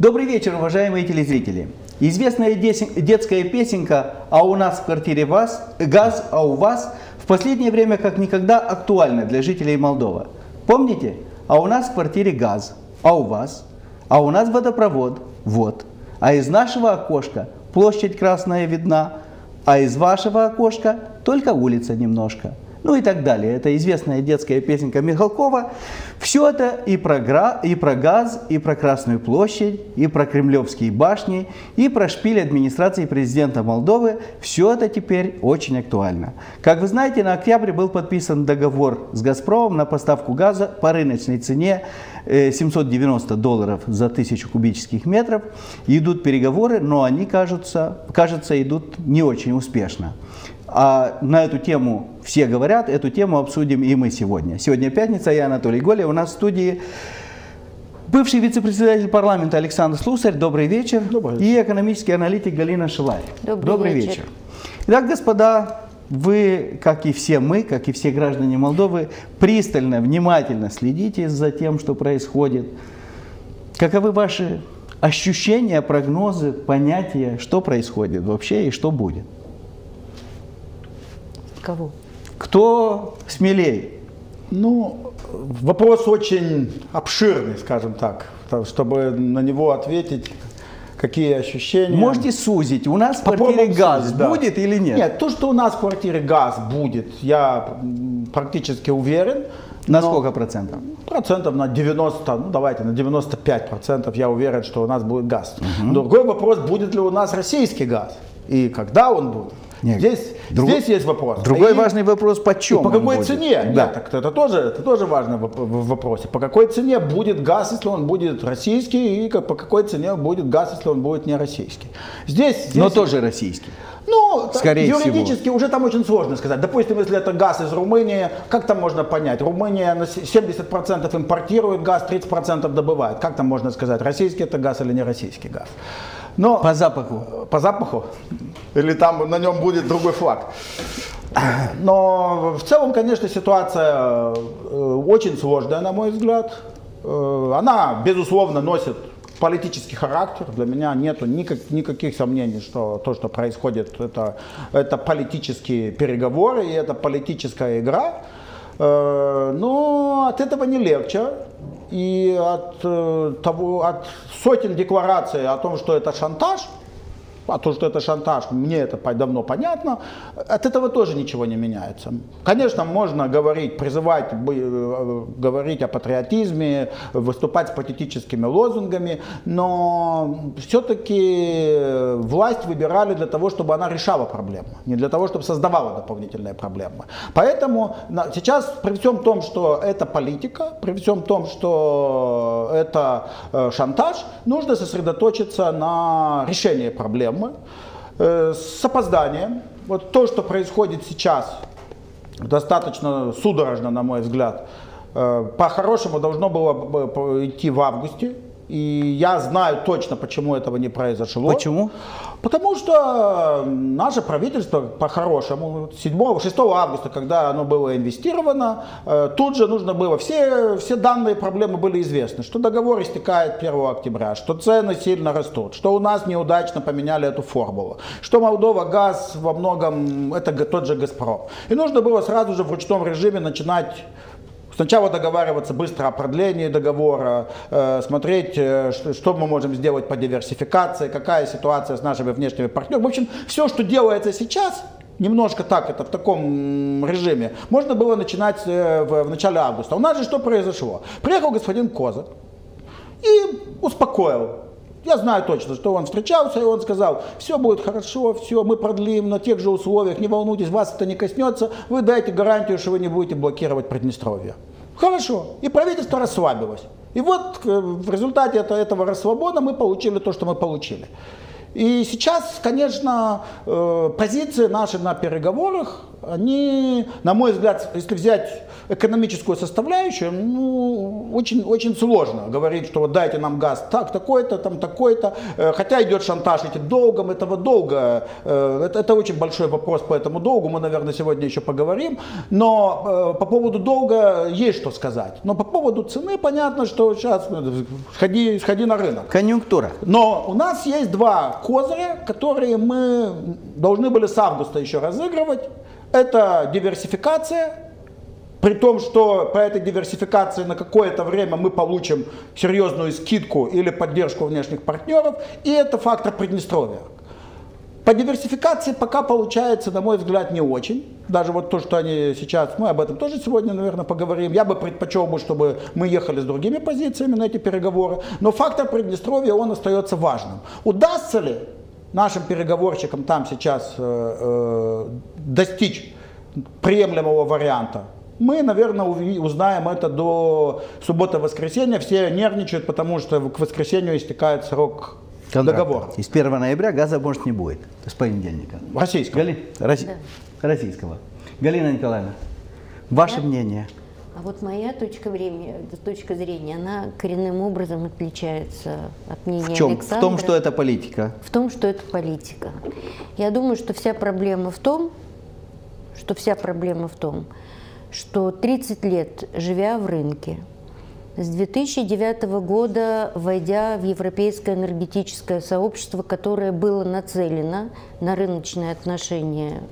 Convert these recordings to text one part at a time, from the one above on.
Добрый вечер, уважаемые телезрители. Известная детская песенка «А у нас в квартире вас, газ, а у вас» в последнее время как никогда актуальна для жителей Молдовы. Помните? А у нас в квартире газ, а у вас? А у нас водопровод, вот. А из нашего окошка площадь красная видна, а из вашего окошка только улица немножко ну и так далее. Это известная детская песенка Михалкова. Все это и про, и про газ, и про Красную площадь, и про Кремлевские башни, и про шпиль администрации президента Молдовы. Все это теперь очень актуально. Как вы знаете, на октябре был подписан договор с «Газпромом» на поставку газа по рыночной цене 790 э, долларов за тысячу кубических метров. Идут переговоры, но они, кажутся, кажется, идут не очень успешно. А на эту тему все говорят, эту тему обсудим и мы сегодня. Сегодня пятница, я Анатолий Голя, у нас в студии бывший вице-председатель парламента Александр Слусарь, добрый вечер. Добрый вечер. И экономический аналитик Галина Шиларь. Добрый, добрый вечер. вечер. Итак, господа, вы, как и все мы, как и все граждане Молдовы, пристально, внимательно следите за тем, что происходит. Каковы ваши ощущения, прогнозы, понятия, что происходит вообще и что будет? Кого? Кто смелее? Ну, вопрос очень обширный, скажем так, чтобы на него ответить. Какие ощущения? Можете сузить. У нас в квартире газ сузить, да. будет или нет? Нет, то, что у нас в квартире газ будет, я практически уверен. На сколько процентов? Процентов на 90, ну давайте, на 95 процентов я уверен, что у нас будет газ. Угу. Другой вопрос, будет ли у нас российский газ и когда он будет. Нет, здесь, друг... здесь есть вопрос. Другой и, важный вопрос, почем? по какой цене? Да. Нет, так это тоже, это тоже важный вопрос. По какой цене будет газ, если он будет российский, и по какой цене будет газ, если он будет не российский. Здесь, здесь... Но тоже российский. Ну, Скорее юридически всего. уже там очень сложно сказать. Допустим, если это газ из Румынии, как там можно понять? Румыния на 70% импортирует газ, 30% добывает. Как там можно сказать, российский это газ или не российский газ? Но, по запаху. По запаху? Или там на нем будет другой флаг? Но в целом, конечно, ситуация э, очень сложная, на мой взгляд. Э, она, безусловно, носит политический характер. Для меня нет никак, никаких сомнений, что то, что происходит, это, это политические переговоры и это политическая игра. Э, но от этого не легче. И от, того, от сотен деклараций о том, что это шантаж, а то, что это шантаж, мне это давно понятно, от этого тоже ничего не меняется. Конечно, можно говорить, призывать, э, говорить о патриотизме, выступать с патетическими лозунгами, но все-таки власть выбирали для того, чтобы она решала проблемы, не для того, чтобы создавала дополнительные проблемы. Поэтому сейчас при всем том, что это политика, при всем том, что это э, шантаж, нужно сосредоточиться на решении проблем проблемы э, с опозданием. Вот то, что происходит сейчас, достаточно судорожно, на мой взгляд, э, по-хорошему должно было идти в августе. И я знаю точно, почему этого не произошло. Почему? Потому что наше правительство по-хорошему 7-6 августа, когда оно было инвестировано, э, тут же нужно было, все, все данные проблемы были известны, что договор истекает 1 октября, что цены сильно растут, что у нас неудачно поменяли эту формулу, что Молдова газ во многом это тот же Газпром. И нужно было сразу же в ручном режиме начинать Сначала договариваться быстро о продлении договора, э, смотреть, э, что мы можем сделать по диверсификации, какая ситуация с нашими внешними партнерами. В общем, все, что делается сейчас, немножко так, это в таком режиме, можно было начинать э, в, в начале августа. У нас же что произошло? Приехал господин Козак и успокоил я знаю точно, что он встречался, и он сказал, все будет хорошо, все, мы продлим на тех же условиях, не волнуйтесь, вас это не коснется, вы дайте гарантию, что вы не будете блокировать Приднестровье. Хорошо. И правительство расслабилось. И вот э, в результате этого расслабона мы получили то, что мы получили. И сейчас, конечно, э, позиции наши на переговорах они, на мой взгляд, если взять экономическую составляющую, ну, очень, очень сложно говорить, что вот дайте нам газ так, такой-то, там такой-то, э, хотя идет шантаж этим долгом, этого долга, э, это, это очень большой вопрос по этому долгу, мы, наверное, сегодня еще поговорим, но э, по поводу долга есть что сказать, но по поводу цены понятно, что сейчас сходи, сходи на рынок. Конъюнктура. Но у нас есть два козыря, которые мы должны были с августа еще разыгрывать. Это диверсификация при том, что по этой диверсификации на какое-то время мы получим серьезную скидку или поддержку внешних партнеров, и это фактор Приднестровья. По диверсификации пока получается, на мой взгляд, не очень. Даже вот то, что они сейчас, мы об этом тоже сегодня, наверное, поговорим. Я бы предпочел бы, чтобы мы ехали с другими позициями на эти переговоры. Но фактор Приднестровья, он остается важным. Удастся ли нашим переговорщикам там сейчас э, э, достичь приемлемого варианта? Мы, наверное, узнаем это до субботы-воскресенья. Все нервничают, потому что к воскресенью истекает срок Контракта. договора. И с 1 ноября газа, может, не будет. с понедельника. Российского. Гали... Да. Российского. Галина Николаевна, ваше Я... мнение? А вот моя точка, времени, точка зрения, она коренным образом отличается от мнения в чем? Александра. В том, что это политика? В том, что это политика. Я думаю, что вся проблема в том, что вся проблема в том, что 30 лет живя в рынке, с 2009 года войдя в Европейское энергетическое сообщество, которое было нацелено на рыночные отношения,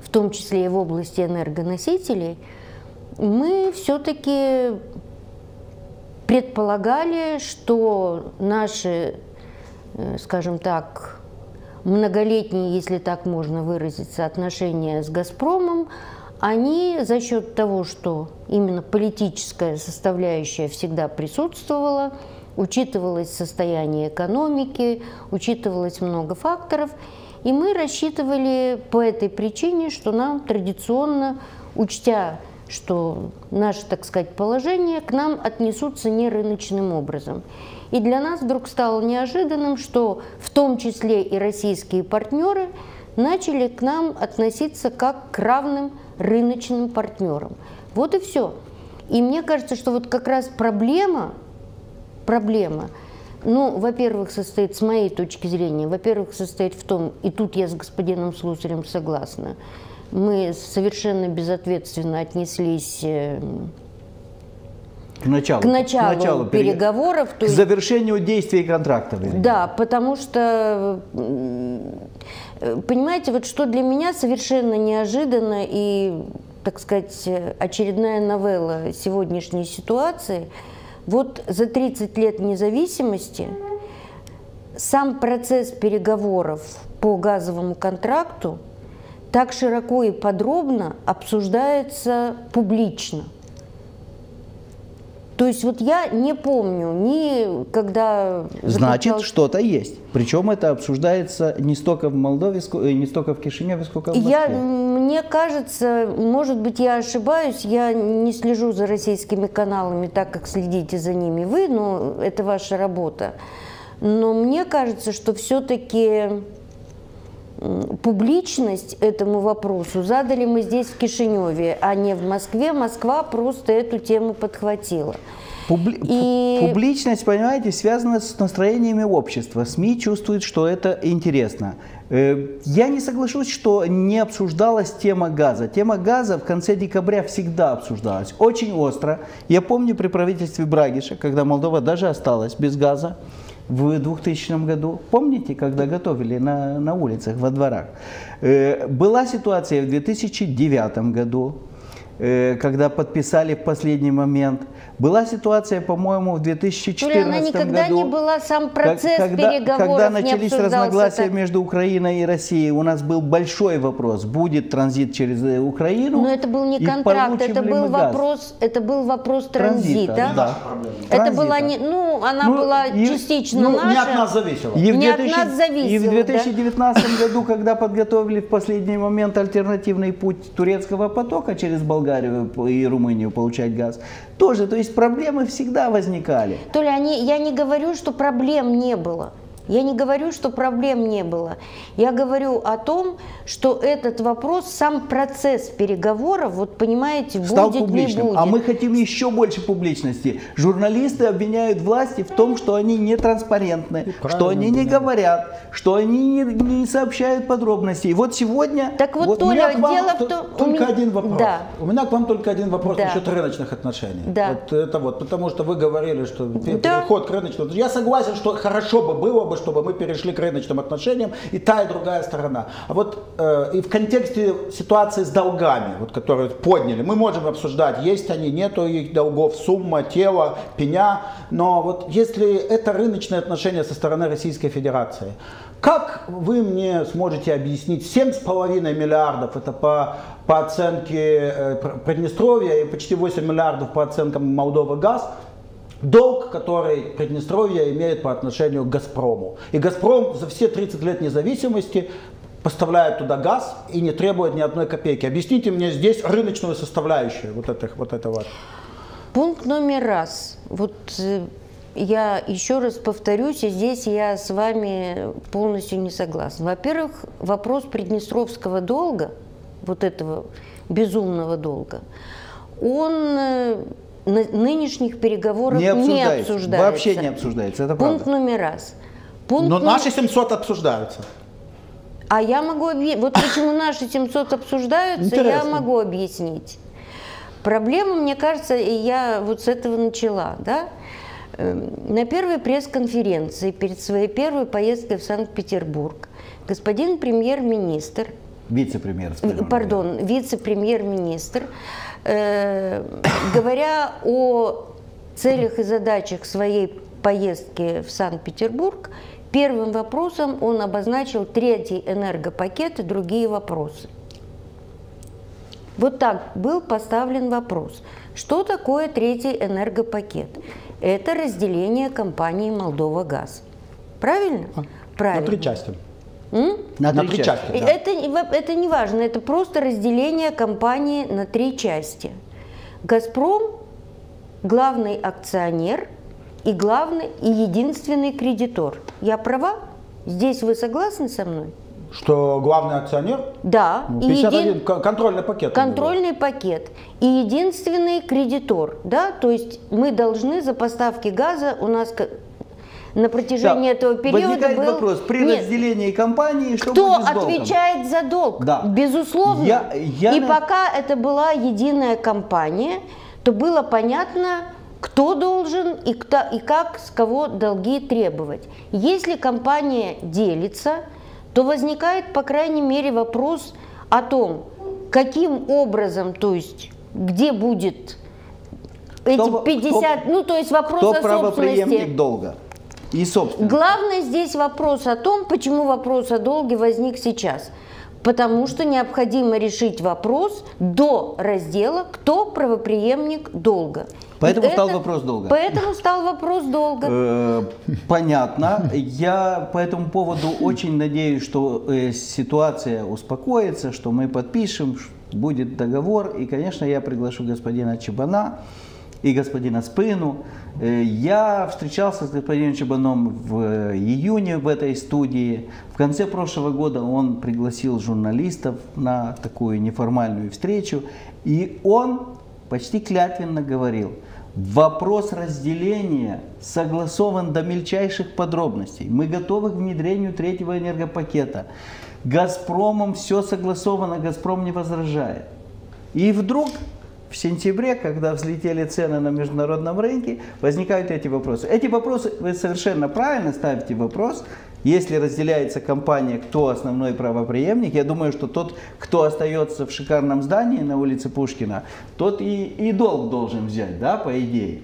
в том числе и в области энергоносителей, мы все-таки предполагали, что наши, э, скажем так, многолетние, если так можно выразиться, отношения с «Газпромом», они за счет того, что именно политическая составляющая всегда присутствовала, учитывалось состояние экономики, учитывалось много факторов, и мы рассчитывали по этой причине, что нам традиционно, учтя, что наше, так сказать, положение, к нам отнесутся не рыночным образом. И для нас вдруг стало неожиданным, что в том числе и российские партнеры начали к нам относиться как к равным рыночным партнером. Вот и все. И мне кажется, что вот как раз проблема, проблема, ну, во-первых, состоит, с моей точки зрения, во-первых, состоит в том, и тут я с господином Слусарем согласна, мы совершенно безответственно отнеслись э, к началу, к началу, к началу переговоров. К завершению действий контракта. Да, потому что Э, понимаете, вот что для меня совершенно неожиданно и, так сказать, очередная новелла сегодняшней ситуации, вот за 30 лет независимости сам процесс переговоров по газовому контракту так широко и подробно обсуждается публично – то есть вот я не помню ни когда... Значит, что-то есть. Причем это обсуждается не столько в Молдове, э, не столько в Кишиневе, сколько в Москве. Я, мне кажется, может быть, я ошибаюсь, я не слежу за российскими каналами так, как следите за ними вы, но это ваша работа. Но мне кажется, что все-таки публичность этому вопросу задали мы здесь, в Кишиневе, а не в Москве. Москва просто эту тему подхватила. Публи... И... Публичность, понимаете, связана с настроениями общества. СМИ чувствуют, что это интересно. Э, я не соглашусь, что не обсуждалась тема газа. Тема газа в конце декабря всегда обсуждалась. Очень остро. Я помню при правительстве Брагиша, когда Молдова даже осталась без газа, в 2000 году. Помните, когда готовили на, на улицах, во дворах? Э, была ситуация в 2009 году, э, когда подписали в последний момент – была ситуация, по-моему, в 2014 Юля, она никогда году. не была сам процесс когда, переговоров Когда начались разногласия так. между Украиной и Россией, у нас был большой вопрос, будет транзит через э, Украину. Но это был не контракт, это был вопрос, это был вопрос транзита. транзита да. Это транзита. была не, ну, она ну, была и, частично ну, наша. Не от нас зависела. И не 2000, от нас зависело. И в 2019 да? году, когда подготовили в последний момент альтернативный путь турецкого потока через Болгарию и Румынию получать газ, тоже, то есть проблемы всегда возникали. То ли они, я не говорю, что проблем не было. Я не говорю, что проблем не было. Я говорю о том, что этот вопрос, сам процесс переговоров, вот понимаете, Стал будет, публичным. не будет. А мы хотим еще больше публичности. Журналисты обвиняют власти в том, что они не транспарентны, что они не говорят, что они не, не сообщают подробностей. И вот сегодня... Так вот, вот У меня Толя, к вам дело в том... у Только меня- один вопрос. Да. У меня к вам только один вопрос Да. насчет рыночных отношений. Да. Вот это вот, потому что вы говорили, что Да. переход к рыночным. Я согласен, что хорошо бы было бы, чтобы мы перешли к рыночным отношениям, и та, и другая сторона. А вот э, и в контексте ситуации с долгами, вот, которые подняли, мы можем обсуждать, есть они, нету их долгов, сумма, тело, пеня, но вот если это рыночные отношения со стороны Российской Федерации, как вы мне сможете объяснить 7,5 миллиардов, это по, по оценке э, Пр- Приднестровья и почти 8 миллиардов по оценкам Молдовы газ, долг, который Приднестровье имеет по отношению к Газпрому. И Газпром за все 30 лет независимости поставляет туда газ и не требует ни одной копейки. Объясните мне здесь рыночную составляющую вот, этих, вот этого. Пункт номер раз. Вот э, я еще раз повторюсь, и здесь я с вами полностью не согласна. Во-первых, вопрос приднестровского долга, вот этого безумного долга, он э, нынешних переговорах не не обсуждается. обсуждается. Вообще не обсуждается. Это Пункт правда. номер раз. Пункт Но номер- наши 700 обсуждаются. А я могу объяснить, вот почему наши 700 обсуждаются, я Интересно. могу объяснить. Проблема, мне кажется, и я вот с этого начала, да? Эм, На первой пресс-конференции перед своей первой поездкой в Санкт-Петербург господин премьер-министр Вице-премьер. первым пардон, вице-премьер-министр, э, говоря о целях и задачах своей поездки в Санкт-Петербург, первым вопросом он обозначил третий энергопакет и другие вопросы. Вот так был поставлен вопрос. Что такое третий энергопакет? Это разделение компании Молдова Газ. Правильно? Правильно. На три части. М? На На три части. части. Да. Это, это не важно, это просто разделение компании на три части. «Газпром» – главный акционер и главный и единственный кредитор. Я права? Здесь вы согласны со мной? Что главный акционер? Да. Ну, и 51, един- кон- контрольный пакет. Контрольный пакет и единственный кредитор, да, то есть мы должны за поставки газа у нас на протяжении Так, этого периода Возникает был вопрос, при Нет, разделении компании, что кто будет с долгом? отвечает за долг? Да. Безусловно. Я- я и на- пока это была единая компания, то было понятно, кто должен и, кто, и как с кого долги требовать. Если компания делится, то возникает, по крайней мере, вопрос о том, каким образом, то есть где будет эти Кто- 50, кто- ну то есть вопрос Кто о собственности. долга? И собственно. Главное здесь вопрос о том, почему вопрос о долге возник сейчас. Потому что необходимо решить вопрос до раздела, кто правопреемник долга. Поэтому И стал вопрос долга. Поэтому стал вопрос долга. Э, Понятно. Я по этому поводу очень надеюсь, что э, ситуация успокоится, что мы подпишем, будет договор. И, конечно, я приглашу господина Чебана и господина Спыну. Э, Я встречался с господином Чебаном в э, июне в этой студии. В конце прошлого года он пригласил журналистов на такую неформальную встречу. И он почти клятвенно говорил, вопрос разделения согласован до мельчайших подробностей. Мы готовы к внедрению третьего энергопакета. Газпромом все согласовано, Газпром не возражает. И вдруг в сентябре, когда взлетели цены на международном рынке, возникают эти вопросы. Эти вопросы, вы совершенно правильно ставите вопрос, если разделяется компания, кто основной правопреемник, я думаю, что тот, кто остается в шикарном здании на улице Пушкина, тот и, и долг должен взять, да, по идее.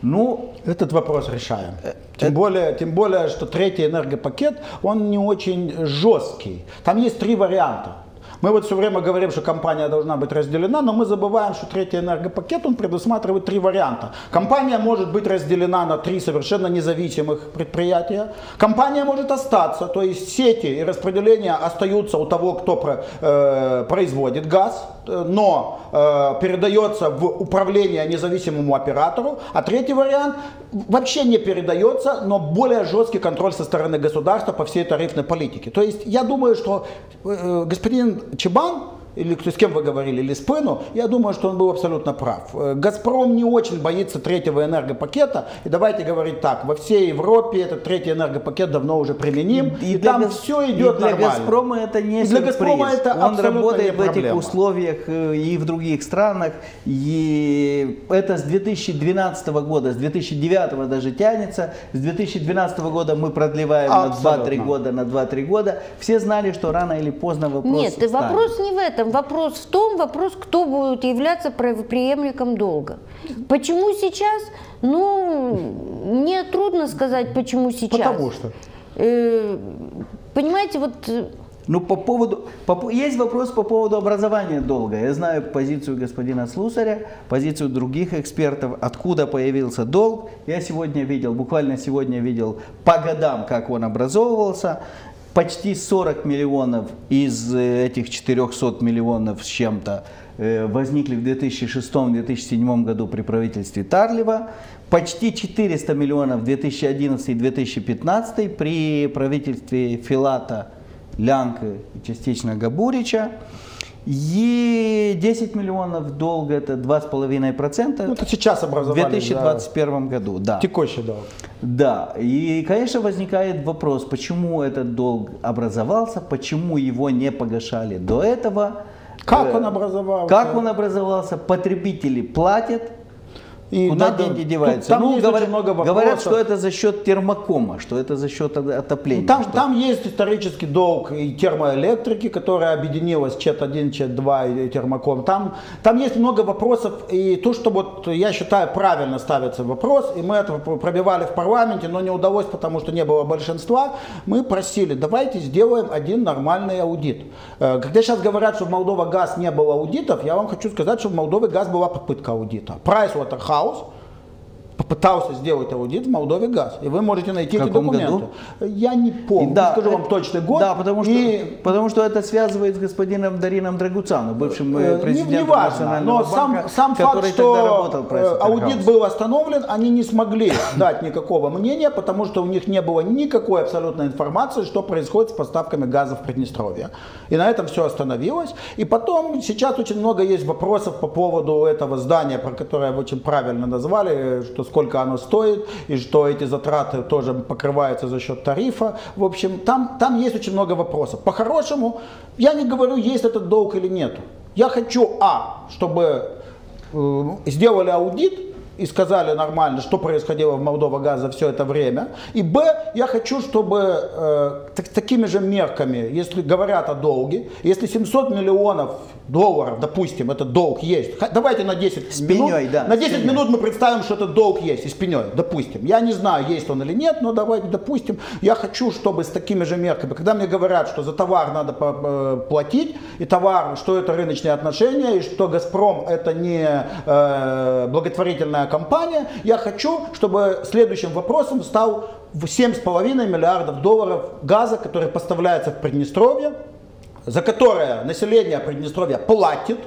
Ну, Этот вопрос решаем. Тем более, тем более, что третий энергопакет, он не очень жесткий. Там есть три варианта. Мы вот все время говорим, что компания должна быть разделена, но мы забываем, что третий энергопакет, он предусматривает три варианта. Компания может быть разделена на три совершенно независимых предприятия. Компания может остаться, то есть сети и распределение остаются у того, кто про, э, производит газ, э, но э, передается в управление независимому оператору. А третий вариант вообще не передается, но более жесткий контроль со стороны государства по всей тарифной политике. То есть я думаю, что э, господин Чебан или с кем вы говорили, или Спину, я думаю, что он был абсолютно прав. Э, Газпром не очень боится третьего энергопакета. И давайте говорить так, во всей Европе этот третий энергопакет давно уже применим. И, и там Газ... все идет и для нормально. Газпрома это не и для Газпрома это Он работает в этих условиях э, и в других странах. И это с 2012 года, с 2009 даже тянется. С 2012 года мы продлеваем абсолютно. на 2-3 года, на 2-3 года. Все знали, что рано или поздно вопрос Нет, станет. вопрос не в этом этом. Вопрос в том, вопрос, кто будет являться правоприемником долга. Почему сейчас? Ну, мне трудно сказать, почему сейчас. Потому что. Э, понимаете, вот э, ну, по поводу, по, есть вопрос по поводу образования долга. Я знаю позицию господина Слусаря, позицию других экспертов, откуда появился долг. Я сегодня видел, буквально сегодня видел по годам, как он образовывался почти 40 миллионов из э, этих 400 миллионов с чем-то э, возникли в 2006-2007 году при правительстве Тарлева, почти 400 миллионов в 2011-2015 при правительстве Филата, Лянка и частично Габурича. И 10 миллионов долга это 2,5%. Ну, это сейчас образовали. В 2021 да. году, да. Текущий долг. Да, и, конечно, возникает вопрос, почему этот долг образовался, почему его не погашали до этого. Как э, он образовался? Как он образовался? Потребители платят, и Куда надо, деньги деваются? Там ну, говорят, много говорят, что это за счет термокома, что это за счет отопления. Там, что... там есть исторический долг и термоэлектрики, которая объединилась ЧЕТ-1, ЧЕТ-2 и термоком. Там, там есть много вопросов, и то, что вот я считаю правильно ставится вопрос, и мы это пробивали в парламенте, но не удалось, потому что не было большинства, мы просили, давайте сделаем один нормальный аудит. Э, когда сейчас говорят, что в Молдова газ не было аудитов, я вам хочу сказать, что в Молдове газ была попытка аудита. Pricewaterhouse house попытался сделать аудит в Молдове газ. И вы можете найти эти документы. Году? Я не помню, да, скажу вам точный год. Да, потому что, и... потому что это связывает с господином Дарином Драгуцану, бывшим э, президентом не, не важно, но банка, сам, сам факт, что э, аудит был остановлен, они не смогли дать никакого мнения, потому что у них не было никакой абсолютной информации, что происходит с поставками газа в Приднестровье. И на этом все остановилось. И потом сейчас очень много есть вопросов по поводу этого здания, про которое вы очень правильно назвали, что сколько оно стоит, и что эти затраты тоже покрываются за счет тарифа. В общем, там, там есть очень много вопросов. По-хорошему, я не говорю, есть этот долг или нет. Я хочу, а, чтобы э, сделали аудит, и сказали нормально, что происходило в Молдова газа все это время. И Б, я хочу, чтобы э, так, такими же мерками, если говорят о долге, если 700 миллионов долларов, допустим, этот долг есть, давайте на 10 с минут, пеней, да, на 10 минут мы представим, что этот долг есть, и с пеней, допустим. Я не знаю, есть он или нет, но давайте допустим. Я хочу, чтобы с такими же мерками, когда мне говорят, что за товар надо э, платить, и товар, что это рыночные отношения, и что Газпром это не э, благотворительная компания, я хочу, чтобы следующим вопросом стал 7,5 миллиардов долларов газа, который поставляется в Приднестровье, за которое население Приднестровья платит,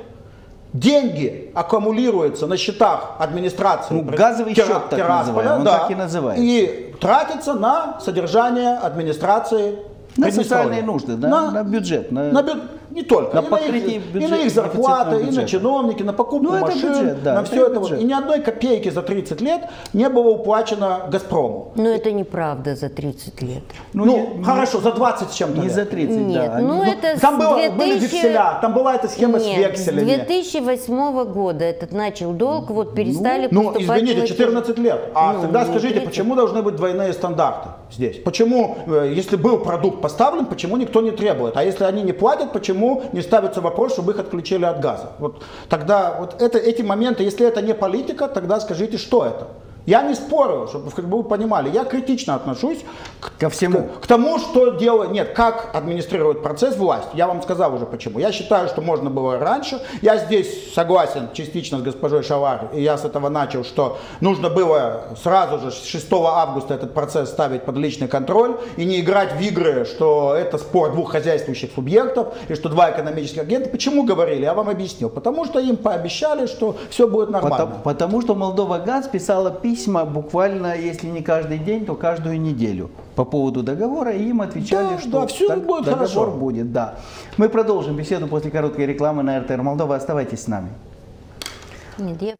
деньги аккумулируются на счетах администрации ну, газовый Тира, счет, так Тирасполя, да, так и называется. И тратится на содержание администрации на социальные нужды, да, на, на бюджет. На... На бю... Не только. На и покрытие на их, и на их зарплаты, и на чиновники, на покупку ну, машин, бюджет, да, на все это. Вот. И ни одной копейки за 30 лет не было уплачено Газпрому. Но это неправда за 30 лет. Ну, ну не, хорошо, за 20 с чем-то Не лет. за 30, Нет, да. ну, ну это там было, 2000... были векселя, там была эта схема Нет, с векселями. с 2008 года этот начал долг, вот перестали ну, Ну, извините, 14 лет. А ну, тогда скажите, 30. почему должны быть двойные стандарты здесь? Почему, э, если был продукт поставлен, почему никто не требует? А если они не платят, почему не ставится вопрос, чтобы их отключили от газа? Вот тогда вот это, эти моменты, если это не политика, тогда скажите, что это? Я не спорю, чтобы вы понимали, я критично отношусь к, Ко всему. к, к тому, что делает, нет, как администрирует процесс власть. Я вам сказал уже почему. Я считаю, что можно было раньше. Я здесь согласен частично с госпожой Шавар, и я с этого начал, что нужно было сразу же с 6 августа этот процесс ставить под личный контроль и не играть в игры, что это спор двух хозяйствующих субъектов и что два экономических агента. Почему говорили? Я вам объяснил. Потому что им пообещали, что все будет нормально. Потому, потому что Молдова Газ писала письма буквально, если не каждый день, то каждую неделю по поводу договора, и им отвечали, Да, что да, всё так- будет договор хорошо. будет. Да. Мы продолжим беседу после короткой рекламы на РТР Молдова. Оставайтесь с нами. Нет, я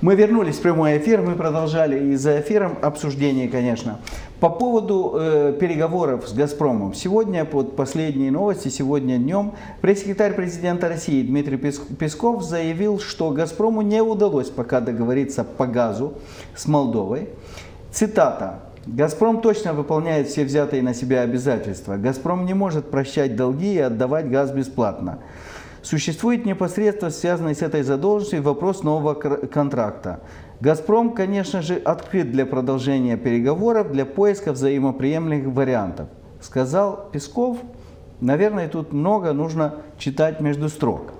Мы вернулись в прямой эфир, мы продолжали и за эфиром обсуждение, конечно. По поводу э, переговоров с «Газпромом». Сегодня, под последние новости, сегодня днем, пресс-секретарь президента России Дмитрий Песков заявил, что «Газпрому» не удалось пока договориться по газу с Молдовой. Цитата. «Газпром точно выполняет все взятые на себя обязательства. Газпром не может прощать долги и отдавать газ бесплатно. Существует непосредственно связанный с этой задолженностью вопрос нового контракта. «Газпром», конечно же, открыт для продолжения переговоров, для поиска взаимоприемлемых вариантов, сказал Песков. Наверное, тут много нужно читать между строк.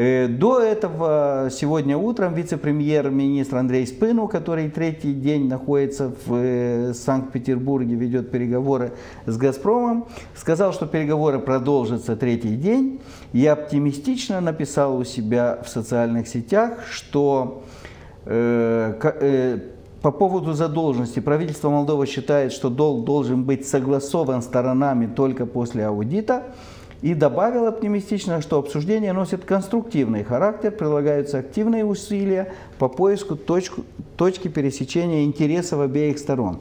Э, до этого сегодня утром вице-премьер-министр Андрей Спыну, который третий день находится в э, Санкт-Петербурге, ведет переговоры с «Газпромом», сказал, что переговоры продолжатся третий день. Я оптимистично написал у себя в социальных сетях, что э, по поводу задолженности правительство Молдовы считает, что долг должен быть согласован сторонами только после аудита. И добавил оптимистично, что обсуждение носит конструктивный характер, прилагаются активные усилия по поиску точку, точки пересечения интересов обеих сторон.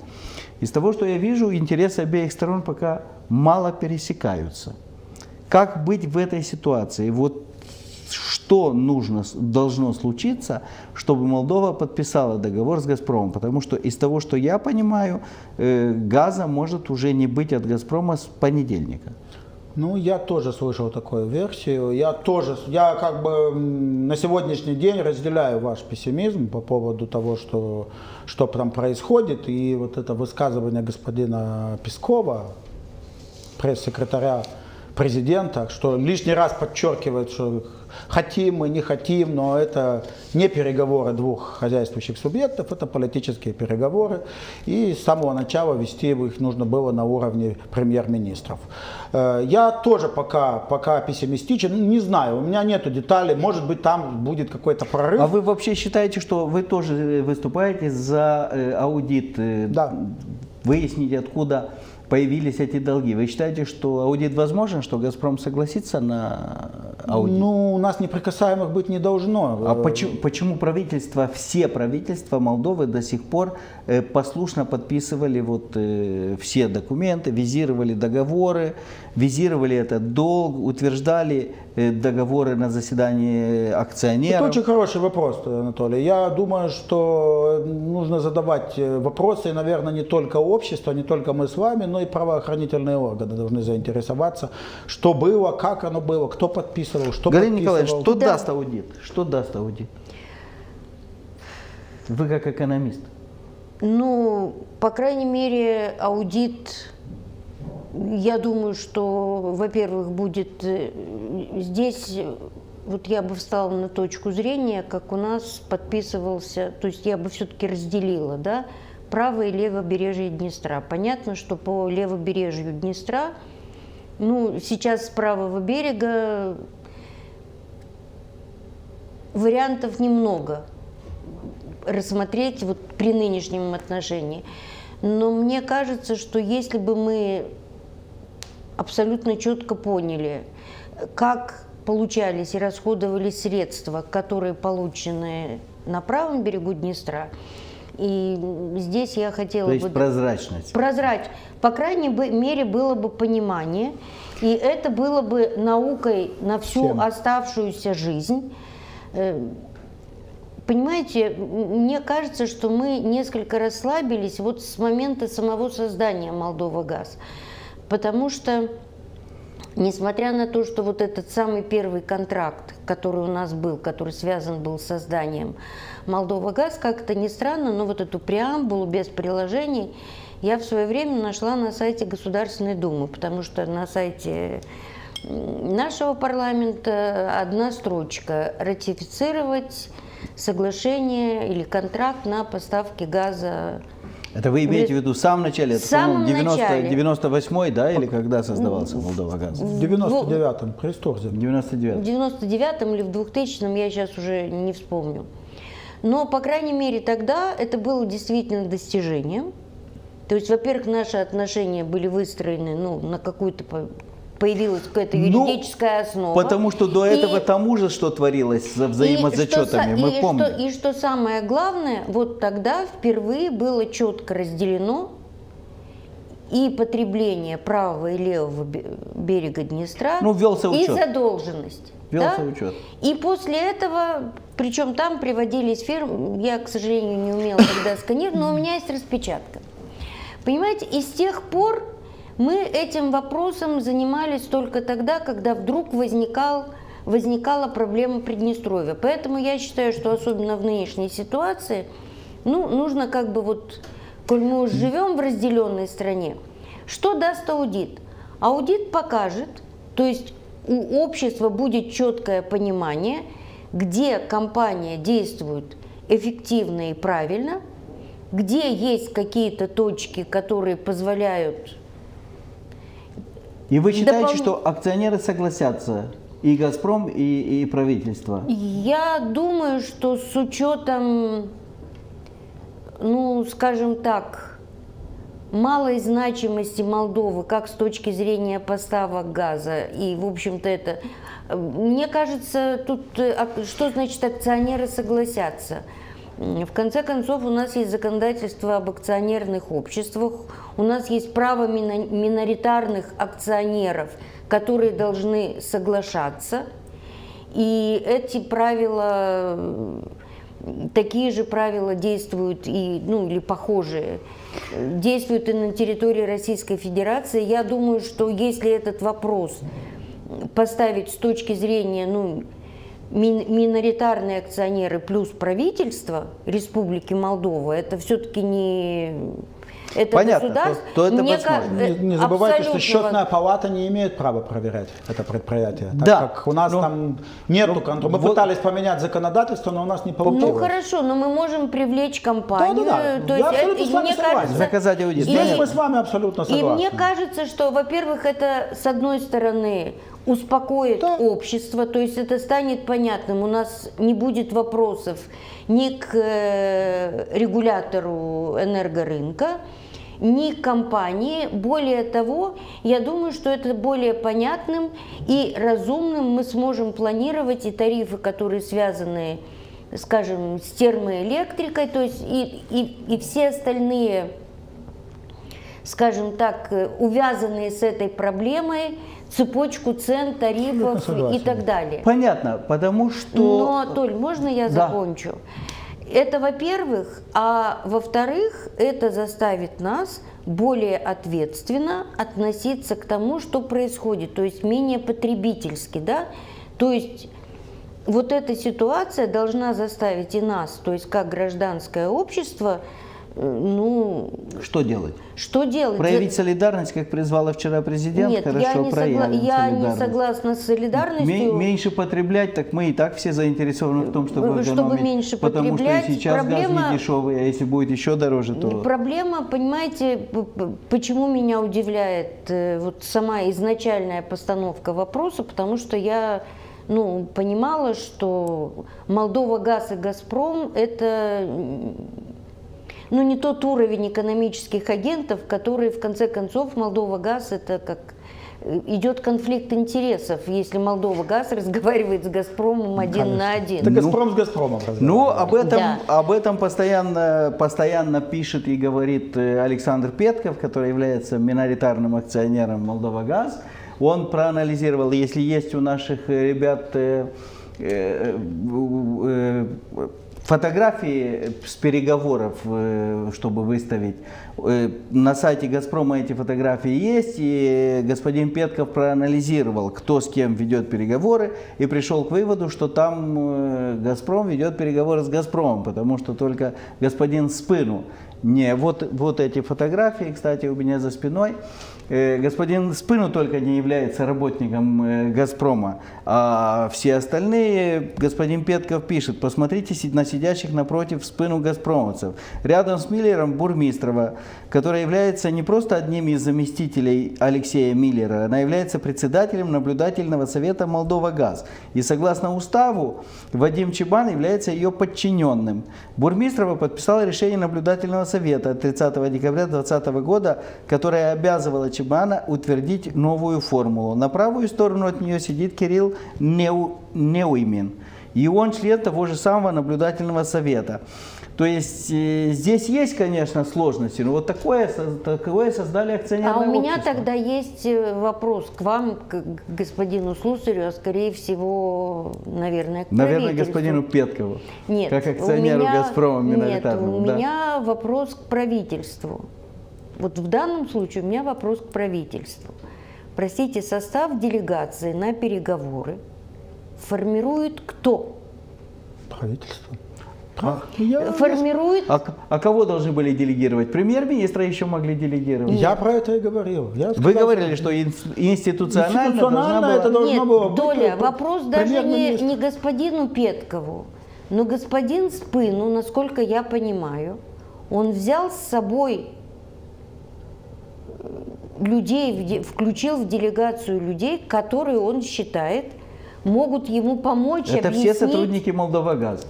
Из того, что я вижу, интересы обеих сторон пока мало пересекаются. Как быть в этой ситуации? Вот что нужно, должно случиться, чтобы Молдова подписала договор с «Газпромом». Потому что из того, что я понимаю, э, газа может уже не быть от «Газпрома» с понедельника. Ну, я тоже слышал такую версию. Я тоже, я как бы на сегодняшний день разделяю ваш пессимизм по поводу того, что, что там происходит. И вот это высказывание господина Пескова, пресс-секретаря президента, что лишний раз подчеркивает, что хотим мы, не хотим, но это не переговоры двух хозяйствующих субъектов, это политические переговоры. И с самого начала вести их нужно было на уровне премьер-министров. Э, я тоже пока, пока пессимистичен, не знаю, у меня нету деталей, может быть там будет какой-то прорыв. А вы вообще считаете, что вы тоже выступаете за э, аудит? Э, да. Выяснить, откуда появились эти долги. Вы считаете, что аудит возможен, что «Газпром» согласится на аудит? Ну, у нас неприкасаемых быть не должно. А почему, почему правительство, все правительства Молдовы до сих пор э, послушно подписывали вот э, все документы, визировали договоры, визировали этот долг, утверждали э, договоры на заседании акционеров? Это очень хороший вопрос, Анатолий. Я думаю, что нужно задавать вопросы, наверное, не только общество, не только мы с вами, но и правоохранительные органы должны заинтересоваться, что было, как оно было, кто подписывал, что Галина Николаевич, что да. даст аудит? Что даст аудит? Вы как экономист. Ну, по крайней мере, аудит я думаю, что, во-первых, будет э, здесь, вот я бы встала на точку зрения, как у нас подписывался, то есть я бы все-таки разделила, да, правое и левобережье Днестра. Понятно, что по левобережью Днестра, ну, сейчас с правого берега вариантов немного рассмотреть вот при нынешнем отношении. Но мне кажется, что если бы мы абсолютно четко поняли, как получались и расходовались средства, которые получены на правом берегу Днестра, и здесь я хотела То есть бы... прозрачность. Прозрачность. По крайней мере, было бы понимание, и это было бы наукой на всю Всем. оставшуюся жизнь. Э, понимаете, мне кажется, что мы несколько расслабились вот с момента самого создания Молдова ГАЗ. Потому что, несмотря на то, что вот этот самый первый контракт, который у нас был, который связан был с созданием Молдова ГАЗ, как это ни странно, но вот эту преамбулу без приложений я в свое время нашла на сайте Государственной Думы, потому что на сайте нашего парламента одна строчка – ратифицировать соглашение или контракт на поставки газа это вы имеете в виду в самом начале? Это, самом 90, начале. 98 да, или когда создавался Молдова газ? В 99-м, при Сторзе. В 99-м. В 99-м или в 2000-м, я сейчас уже не вспомню. Но, по крайней мере, тогда это было действительно достижением. То есть, во-первых, наши отношения были выстроены ну, на какую-то появилась какая-то Ну, юридическая основа. Потому что до этого И- тому же, что творилось за и взаимозачетами, что, мы и помним. Что, и что самое главное, вот тогда впервые было четко разделено и потребление правого и левого бе- берега Днестра, Ну, ввелся и учет. задолженность. Велся да? учет. И после этого, причем там приводились фирмы, я, к сожалению, не умела тогда сканировать, но у меня есть распечатка. Понимаете, и с тех пор мы этим вопросом занимались только тогда, когда вдруг возникал, возникала проблема Приднестровья. Поэтому я считаю, что особенно в нынешней ситуации, ну, нужно как бы вот, коль мы живем в разделенной стране, что даст аудит? Аудит покажет, то есть у общества будет четкое понимание, где компания действует эффективно и правильно, где есть какие-то точки, которые позволяют И вы считаете, Допол- что акционеры согласятся, и «Газпром», и, и правительство? Я думаю, что с учетом, ну, скажем так, малой значимости Молдовы, как с точки зрения поставок газа, и, в общем-то, это, э, мне кажется, тут, э, что значит акционеры согласятся? В конце концов, у нас есть законодательство об акционерных обществах, у нас есть право миноритарных акционеров, которые должны соглашаться. И эти правила, такие же правила действуют и, ну, или похожие, действуют и на территории Российской Федерации. Я думаю, что если этот вопрос поставить с точки зрения, ну, миноритарные акционеры плюс правительство Республики Молдова, это все-таки не это Понятно, государство. то- то это Мне возможно. Не, не забывайте, что счетная палата не имеет права проверять это предприятие. Так Да. как у нас Ну, там нету ну, контроля. Мы вот- пытались поменять законодательство, но у нас не получилось. Ну хорошо, но мы можем привлечь компанию. Да-да-да. То Я есть абсолютно это- с вами согласен. кажется, Заказать аудит. и- Здесь Понятно. мы с вами абсолютно И согласны. мне кажется, что, во-первых, это с одной стороны успокоит Да. общество, то есть это станет понятным, у нас не будет вопросов ни к э, регулятору энергорынка, ни к компании. Более того, я думаю, что это более понятным и разумным мы сможем планировать и тарифы, которые связаны, скажем, с термоэлектрикой, то есть и, и, и все остальные скажем так, э, увязанные с этой проблемой, цепочку цен, тарифов и так далее. Понятно, потому что... Но, Толь, можно я Да. закончу? Это, во-первых, а во-вторых, это заставит нас более ответственно относиться к тому, что происходит, то есть менее потребительски, да, то есть вот эта ситуация должна заставить и нас, то есть как гражданское общество, ну, Что делать? что делать? Проявить солидарность, как призвала вчера президент? Нет, Хорошо, я, не, согла- проявим я не согласна с солидарностью. Ме- Меньше потреблять, так мы и так все заинтересованы в том, чтобы, Э, Чтобы экономить, меньше потому потреблять. что и сейчас Проблема- газ не дешевый, а если будет еще дороже, то... Проблема, понимаете, почему меня удивляет э, вот сама изначальная постановка вопроса, потому что я ну, понимала, что Молдова газ и Газпром это ну, не тот уровень экономических агентов, которые в конце концов Молдова газ это как э, идет конфликт интересов, если Молдова газ разговаривает с Газпромом один на один. Это Газпром с Газпромом. Ну, разговаривает. об этом, Да. об этом постоянно, постоянно пишет и говорит э, Александр Петков, который является миноритарным акционером Молдова-Газ. Он проанализировал, если есть у наших э, ребят э, э, э, фотографии с переговоров, э, чтобы выставить. Э, На сайте «Газпрома» эти фотографии есть, и господин Петков проанализировал, кто с кем ведет переговоры, и пришел к выводу, что там э, «Газпром» ведет переговоры с «Газпромом», потому что только господин Спыну не, вот, вот эти фотографии, кстати, у меня за спиной. Э, Господин Спыну только не является работником э, «Газпрома», а все остальные, господин Петков пишет, посмотрите на сидящих напротив Спыну «Газпромовцев». Рядом с Миллером Бурмистрова, которая является не просто одним из заместителей Алексея Миллера, она является председателем наблюдательного совета «Молдова-Газ». И согласно уставу, Вадим Чебан является ее подчиненным. Бурмистрова подписала решение наблюдательного совета 30 декабря 2020 года, которая обязывала Чебана утвердить новую формулу. На правую сторону от нее сидит Кирилл Неу, Неуймин. И он член того же самого наблюдательного совета. То есть э, здесь есть, конечно, сложности, но вот такое, такое создали акционерное А у меня общество. тогда есть э, вопрос к вам, к господину Слусарю, а скорее всего, наверное, к Наверное, господину Петкову, Нет, как у акционеру меня- «Газпрома» Нет, у да. меня вопрос к правительству. Вот в данном случае у меня вопрос к правительству. Простите, состав делегации на переговоры формирует кто? Правительство. А, я, Формирует А, а кого должны были делегировать? Премьер-министра еще могли делегировать. я про это и говорил. Я Вы сказал, говорили, что ин- институционально, Институционально должна была- это должно Нет, было быть, Доля, вопрос даже не, не господину Петкову, но господин Спыну, насколько я понимаю, он взял с собой людей, включил в делегацию людей, которые он считает могут ему помочь Это объяснить. все сотрудники Молдовагаза,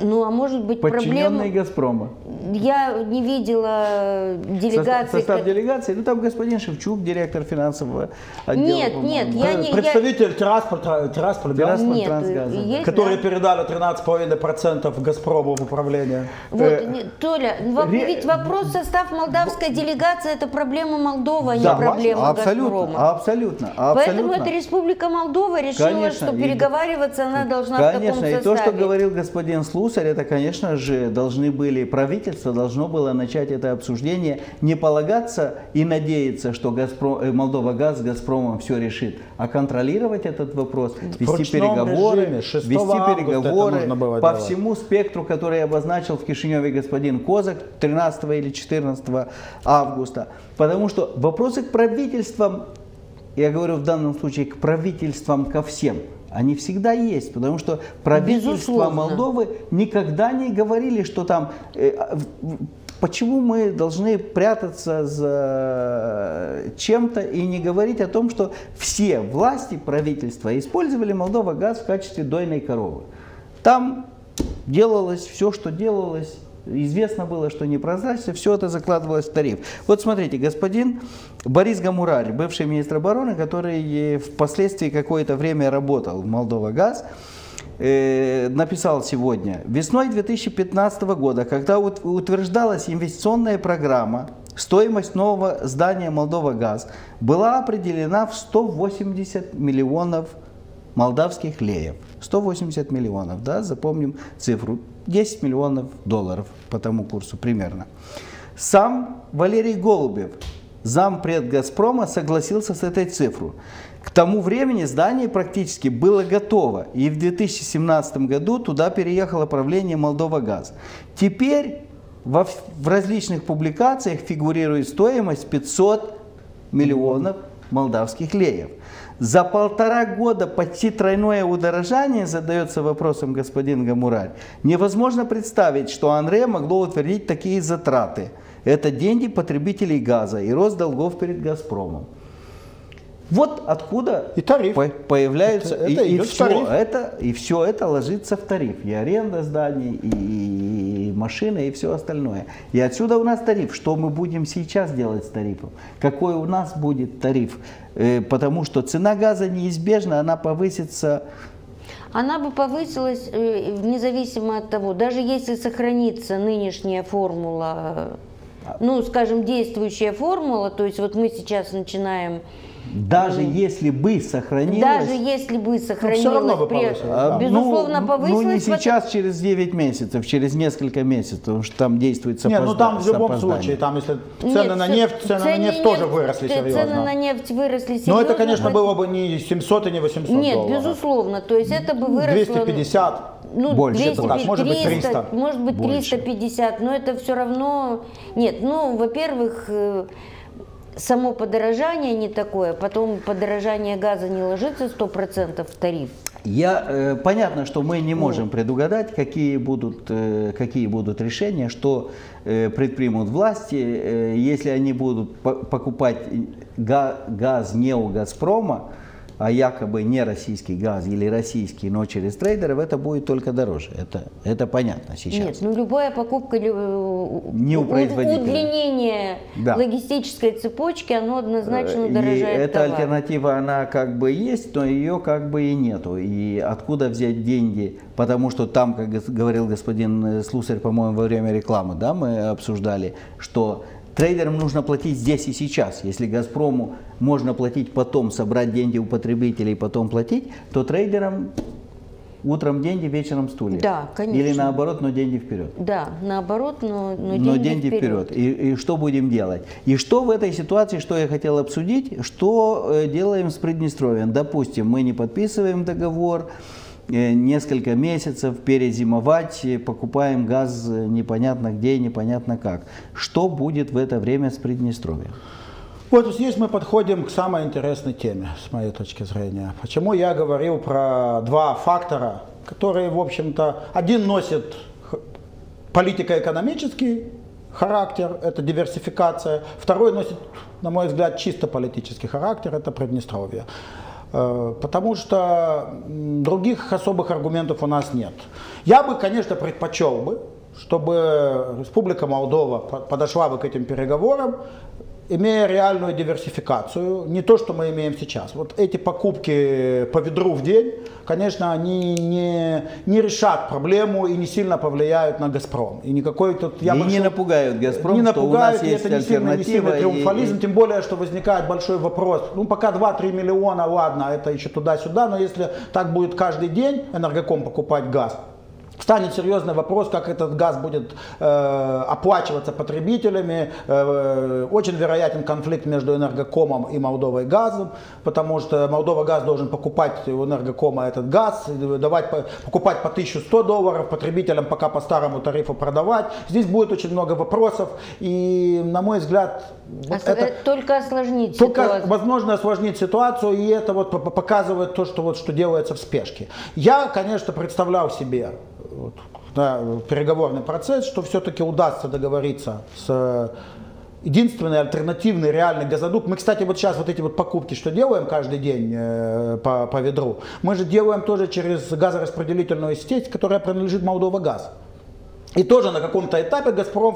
Ну, а может быть, подчиненные проблема... Газпрома. Я не видела Состав, делегации... состав ко- делегации, ну там господин Шевчук, директор финансового отдела. Нет, нет, я не... я- Представитель Тирасполь, Тирасполь, да, Тирасполь. Нет, Трансгаза, есть, которые да. передали 13,5% Газпрому в управление. Вот, Э, не- Толя, во- ре- ведь вопрос состав молдавской делегации это проблема Молдовы, а не Да, проблема абсолютно, Газпрома. абсолютно, Поэтому абсолютно. эта республика Молдова решила, Конечно, что и- переговариваться она должна в Конечно, таком и то, составе. что говорил господин Слусарь, это, конечно же, должны были, правительство должно было начать это обсуждение, не полагаться и надеяться, что Газпром, э, Молдова газ с Газпромом все решит, а контролировать этот вопрос, вести переговоры, режиме, 6 вести переговоры по делать. всему спектру, который обозначил в Кишиневе господин Козак 13 или 14 августа. Потому что вопросы к правительствам я говорю в данном случае к правительствам ко всем. Они всегда есть, потому что правительства Безусловно. Молдовы никогда не говорили, что там... э, а, Почему мы должны прятаться за чем-то и не говорить о том, что все власти правительства использовали Молдова газ в качестве дойной коровы? Там делалось все, что делалось, известно было, что непрозрачно, все это закладывалось в тариф. Вот смотрите, господин Борис Гамурарь, бывший министр обороны, который э, впоследствии какое-то время работал в Молдова газ, э, написал сегодня, весной 2015 года, когда ут- утверждалась инвестиционная программа, стоимость нового здания Молдова газ была определена в 180 миллионов молдавских леев. 180 миллионов, да, запомним цифру. 10 миллионов долларов по тому курсу примерно. Сам Валерий Голубев, зампред «Газпрома», согласился с этой цифрой. К тому времени здание практически было готово, и в 2017 году туда переехало правление «Молдова Газ». Теперь во в различных публикациях фигурирует стоимость 500 миллионов молдавских леев. За полтора года почти тройное удорожание, задается вопросом господин Гамурарь, невозможно представить, что Анре могло утвердить такие затраты. Это деньги потребителей газа и рост долгов перед «Газпромом». Вот откуда И тариф. по- появляются Это- и, это и все тариф. это и все это ложится в тариф и аренда зданий и, и машины и все остальное и отсюда у нас тариф что мы будем сейчас делать с тарифом какой у нас будет тариф потому что цена газа неизбежно она повысится. Она бы повысилась э, независимо от того, даже если сохранится нынешняя формула, э, ну, скажем, действующая формула, то есть вот мы сейчас начинаем, даже если бы сохранилась даже если бы сохранилась, равно бы повысилась, а, да. безусловно, ну, повысилась. ну не сейчас через 9 месяцев через несколько месяцев потому что там действует сопозда- ну там в любом случае, там если Нет, цены на ц- нефть, цены на цены нефть тоже нефть- выросли ц- Цены на серьезно. нефть выросли серьезно. Но это, конечно, было бы не 700 и не 800 Нет, долларов. безусловно, то есть это бы выросло... 250. Ну, Больше 200, только. Так, может быть, 300, 300. может быть, Больше. 350, но это все равно... Нет, ну, во-первых, э, само подорожание не такое, потом подорожание газа не ложится 100% в тариф. Я, э, понятно, что мы не можем предугадать, какие будут, э, какие будут решения, что э, предпримут власти, э, если они будут по- покупать га- газ не у «Газпрома», а якобы не российский газ или российский, но через трейдеров, это будет только дороже. Это, это понятно сейчас. Нет, ну любая покупка, э, Не у удлинение Да. логистической цепочки, оно однозначно Э, И дорожает эта товар. альтернатива, она как бы есть, но ее как бы и нету. И откуда взять деньги? Потому что там, как говорил господин э, Слусарь, по-моему, во время рекламы, да, мы обсуждали, что трейдерам нужно платить здесь и сейчас. Если Газпрому можно платить потом, собрать деньги у потребителей и потом платить, то трейдерам утром деньги, вечером стулья. Да, конечно. Или наоборот, но деньги вперед. Да, наоборот, но, но Но деньги, деньги вперед. И, и что будем делать? И что в этой ситуации, что я хотел обсудить, что э, делаем с Приднестровьем? Допустим, мы не подписываем договор, несколько месяцев перезимовать, э, покупаем газ э, непонятно где, непонятно как. Что будет в это время с Приднестровьем? Вот здесь мы подходим к самой интересной теме, с моей точки зрения. Почему я говорил про два фактора, которые, в общем-то, один носит политико-экономический характер, это диверсификация, второй носит, на мой взгляд, чисто политический характер, это Приднестровье. Э, Потому что других особых аргументов у нас нет. Я бы, конечно, предпочел бы, чтобы Республика Молдова по- подошла бы к этим переговорам, имея реальную диверсификацию, не то, что мы имеем сейчас. Вот эти покупки по ведру в день, конечно, они не, не решат проблему и не сильно повлияют на «Газпром». И никакой тут... Я и не большой- напугают «Газпром», не что у нас напугают, есть это не сильно, не сильно триумфализм, и- тем более, что возникает большой вопрос. Ну, пока 2-3 миллиона, ладно, это еще туда-сюда, но если так будет каждый день энергоком покупать газ, Станет серьезный вопрос, как этот газ будет э, оплачиваться потребителями. Э, очень вероятен конфликт между энергокомом и Молдовой газом, потому что Молдова газ должен покупать у энергокома этот газ, э, давать, по- покупать по 1100 долларов, потребителям пока по старому тарифу продавать. Здесь будет очень много вопросов, и, на мой взгляд, вот Ос- это... э, Только осложнить Только ситуацию. возможно осложнить ситуацию, и это вот показывает то, что, вот, что делается в спешке. Я, конечно, представлял себе да, переговорный процесс, что все-таки удастся договориться с э, единственный альтернативный реальный газодук. Мы, кстати, вот сейчас вот эти вот покупки, что делаем каждый день э, по, по ведру, мы же делаем тоже через газораспределительную сеть, которая принадлежит Молдова газ. И тоже на каком-то этапе Газпром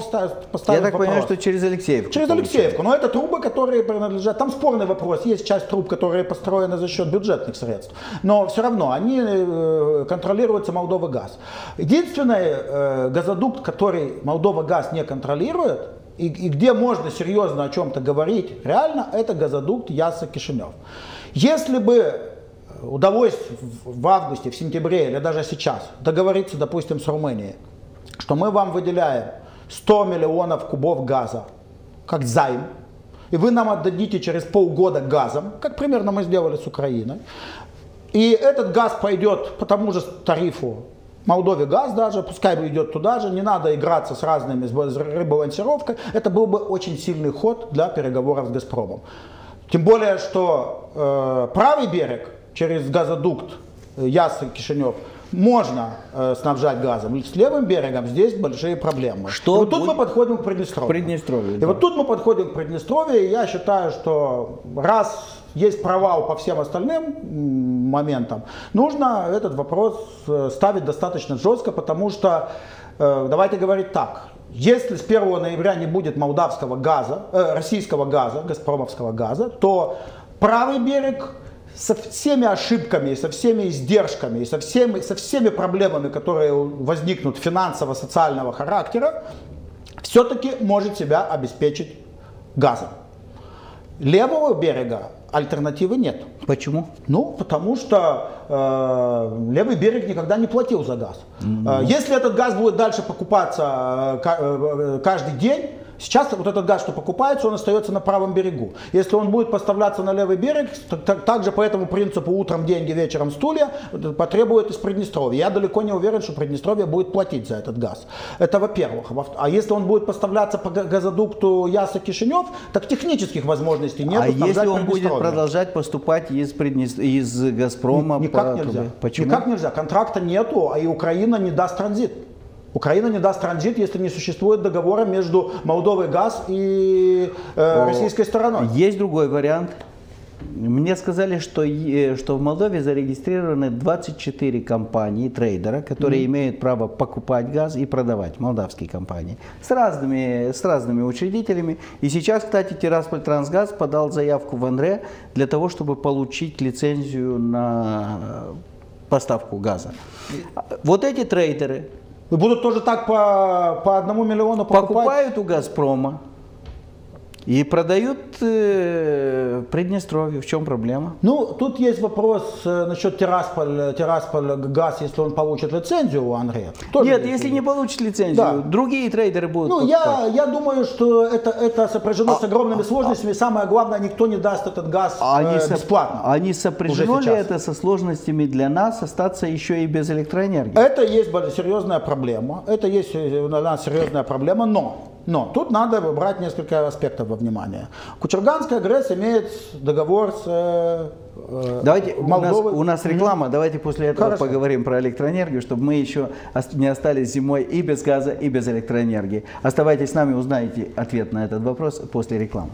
поставил Я так вопрос. понимаю, что через Алексеевку. Через получается. Алексеевку. Но это трубы, которые принадлежат. Там спорный вопрос. Есть часть труб, которые построены за счет бюджетных средств. Но все равно они э, контролируются Молдова газ. Единственный э, газодукт, который Молдова газ не контролирует, и, и где можно серьезно о чем-то говорить, реально, это газодукт Яса-Кишинев. Если бы удалось в августе, в сентябре или даже сейчас договориться, допустим, с Румынией, что мы вам выделяем 100 миллионов кубов газа как займ, и вы нам отдадите через полгода газом, как примерно мы сделали с Украиной, и этот газ пойдет по тому же тарифу Молдове газ даже, пускай идет туда же, не надо играться с разными, с ребалансировкой. Это был бы очень сильный ход для переговоров с Газпромом. Тем более, что э, правый берег через газодукт э, Ясы-Кишинев можно э, снабжать газом. С левым берегом здесь большие проблемы. Что И вот тут будет- мы подходим к Приднестровью. Приднестровью, И да. вот тут мы подходим к Приднестровью, и я считаю, что раз есть провал по всем остальным моментам, нужно этот вопрос э, ставить достаточно жестко, потому что, э, давайте говорить так, если с 1 ноября не будет молдавского газа, э, российского газа, газпромовского газа, то правый берег со всеми ошибками, со всеми издержками, со всеми, со всеми проблемами, которые возникнут финансово-социального характера, все-таки может себя обеспечить газом. Левого берега альтернативы нет. Почему? Ну, потому что э, левый берег никогда не платил за газ. Э, если этот газ будет дальше покупаться э, э, каждый день, сейчас вот этот газ, что покупается, он остается на правом берегу. Если он будет поставляться на левый берег, также по этому принципу утром деньги, вечером стулья, э, потребует из Приднестровья. Я далеко не уверен, что Приднестровье будет платить за этот газ. Это во-первых. Во- А если он будет поставляться по га- газодукту Яса-Кишинев, так технических возможностей нет. а если он будет продолжать поступать из, Приднес- из Газпрома? Никак по- нельзя. Почему? Никак нельзя. Контракта нету, а и Украина не даст транзит. Украина не даст транзит, если не существует договора между Молдовой газ и э, российской стороной. Есть другой вариант. Мне сказали, что, что в Молдове зарегистрированы 24 компании, трейдера, которые имеют право покупать газ и продавать, молдавские компании, с разными, с разными учредителями. И сейчас, кстати, Тирасполь Трансгаз подал заявку в Андре для того, чтобы получить лицензию на поставку газа. Вот эти трейдеры Будут тоже так по, по одному миллиону покупать? покупают у Газпрома и продают э, Приднестровью. В чем проблема? Ну, тут есть вопрос э, насчет Тирасполь, Тирасполь газ, если он получит лицензию у Андрея. Тоже Нет, если не получит лицензию, Да. другие трейдеры будут Ну, покупать. я, я думаю, что это, это сопряжено с огромными сложностями. Самое главное, никто не даст этот газ А они, э, со- бесплатно. они сопряжено Уже ли это со сложностями для нас остаться еще и без электроэнергии? Это есть серьезная проблема. Это есть э, у нас серьезная проблема, но, но тут надо брать несколько аспектов во внимание. Кучерганская ГРЭС имеет договор с э, э, Давайте, у нас, у нас реклама, давайте после этого Хорошо. поговорим про электроэнергию, чтобы мы еще не остались зимой и без газа, и без электроэнергии. Оставайтесь с нами, узнаете ответ на этот вопрос после рекламы.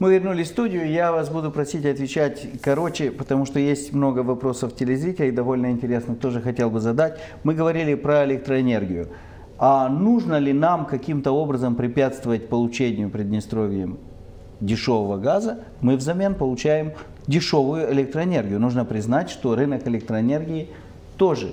Мы вернулись в студию. Я вас буду просить отвечать короче, потому что есть много вопросов телезрителей, довольно интересных, тоже хотел бы задать. Мы говорили про электроэнергию. А нужно ли нам каким-то образом препятствовать получению Приднестровьем дешевого газа? Мы взамен получаем дешевую электроэнергию. Нужно признать, что рынок электроэнергии тоже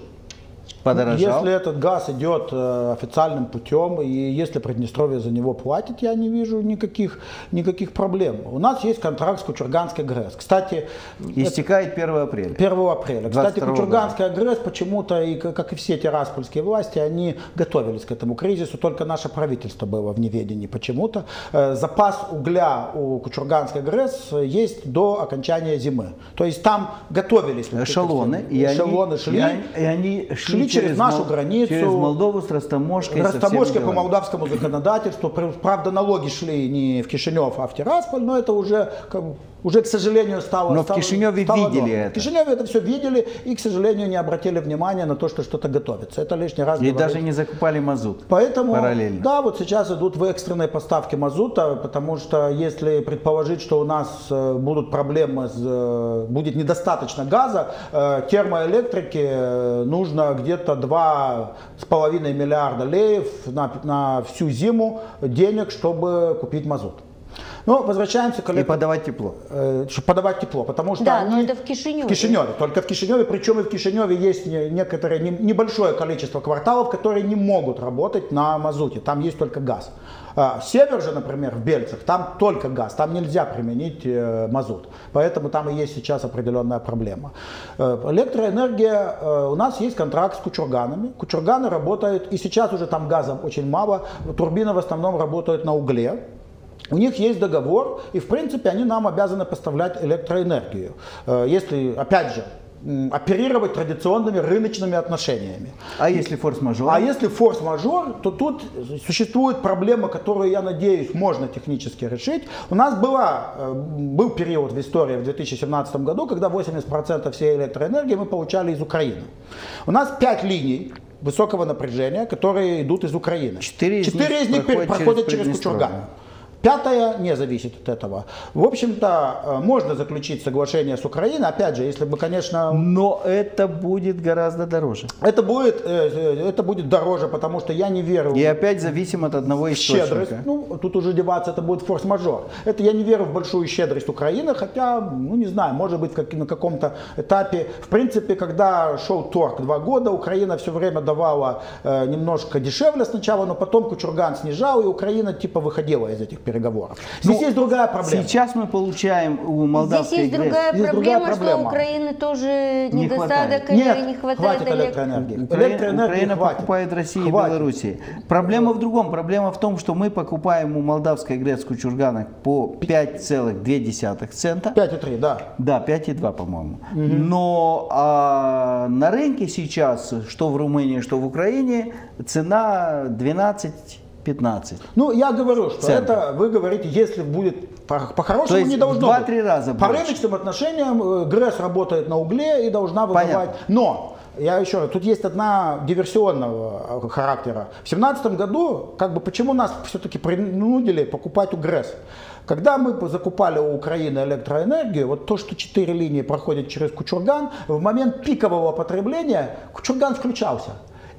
подорожал. Если этот газ идет э, официальным путем, и если Приднестровье за него платит, я не вижу никаких, никаких проблем. У нас есть контракт с Кучурганской ГРЭС. Кстати, истекает 1 апреля. 1 апреля. Кстати, Кучурганская ГРЭС почему-то, и как и все тираспольские власти, они готовились к этому кризису, только наше правительство было в неведении почему-то. Э, запас угля у Кучурганской ГРЭС есть до окончания зимы. То есть там готовились. Эшелоны. И эшелоны они, шли. И они, и они шли через нашу границу. Через Молдову с Растаможкой. Растаможкой по молдавскому законодательству. Правда, налоги шли не в Кишинев, а в Тирасполь, но это уже как, уже, к сожалению, стало... Но стало, в Кишиневе стало видели нормой. это. В Кишиневе это все видели и, к сожалению, не обратили внимания на то, что что-то готовится. Это лишний раз И говорит. даже не закупали мазут Поэтому, параллельно. да, вот сейчас идут в экстренные поставки мазута, потому что если предположить, что у нас э, будут проблемы, с, э, будет недостаточно газа, э, термоэлектрике э, нужно где-то 2,5 миллиарда леев на, на всю зиму денег, чтобы купить мазут. Но возвращаемся к И подавать тепло. э, чтобы подавать тепло, потому что Да, они но это в Кишиневе. В Кишиневе, только в Кишиневе, причем и в Кишиневе есть не- некоторое не- небольшое количество кварталов, которые не могут работать на мазуте, там есть только газ. А, Север же, например, в Бельцах, там только газ, там нельзя применить э, мазут, поэтому там и есть сейчас определенная проблема. Э, электроэнергия, э, у нас есть контракт с кучурганами, кучурганы работают, и сейчас уже там газа очень мало, турбины в основном работают на угле, у них есть договор, и в принципе они нам обязаны поставлять электроэнергию. Э, Если, опять же, оперировать традиционными рыночными отношениями. А если форс-мажор? А если форс-мажор, то тут существует проблема, которую, я надеюсь, можно технически решить. У нас была, э, был период в истории в 2017 году, когда 80% всей электроэнергии мы получали из Украины. У нас 5 линий высокого напряжения, которые идут из Украины. Четыре из Четыре них из них проходят проходят через через. Кучурган. Пятое не зависит от этого. В общем-то, э, можно заключить соглашение с Украиной, опять же, если бы, конечно, Но это будет гораздо дороже. это будет, э, э, это будет дороже, потому что я не верю И опять зависим от одного щедрость. источника. Ну, тут уже деваться, это будет форс-мажор. Это я не верю в большую щедрость Украины, хотя, ну не знаю, может быть как, на каком-то этапе. В принципе, когда шел торг два года, Украина все время давала э, немножко дешевле сначала, но потом Кучурган снижал, и Украина типа выходила из этих переговоров. Здесь Ну, есть другая проблема. Сейчас мы получаем у молдавской Здесь есть другая Есть проблема, другая что проблема. у Украины тоже Не недостаток Нет, не хватает хватит электро- электроэнергии. Украина, Электроэнергии Украина хватит. покупает России и Хватит. Белоруссии. Проблема в другом. Проблема в том, что мы покупаем у молдавской ГРЭС Кучургана по 5,2 цента. 5,3, да. Да, 5,2, по-моему. Но а, на рынке сейчас, что в Румынии, что в Украине, цена 12-15. Ну, я говорю, что Центр. это, вы говорите, если будет по- по-хорошему, не должно в быть. 2-3 раза По больше. рыночным отношениям э, ГРЭС работает на угле и должна выдавать. Понятно. Но, я еще раз, тут есть одна диверсионного э, характера. В 2017 году, как бы, почему нас все-таки принудили покупать у ГРЭС? Когда мы закупали у Украины электроэнергию, вот то, что четыре линии проходят через Кучурган, в момент пикового потребления Кучурган включался.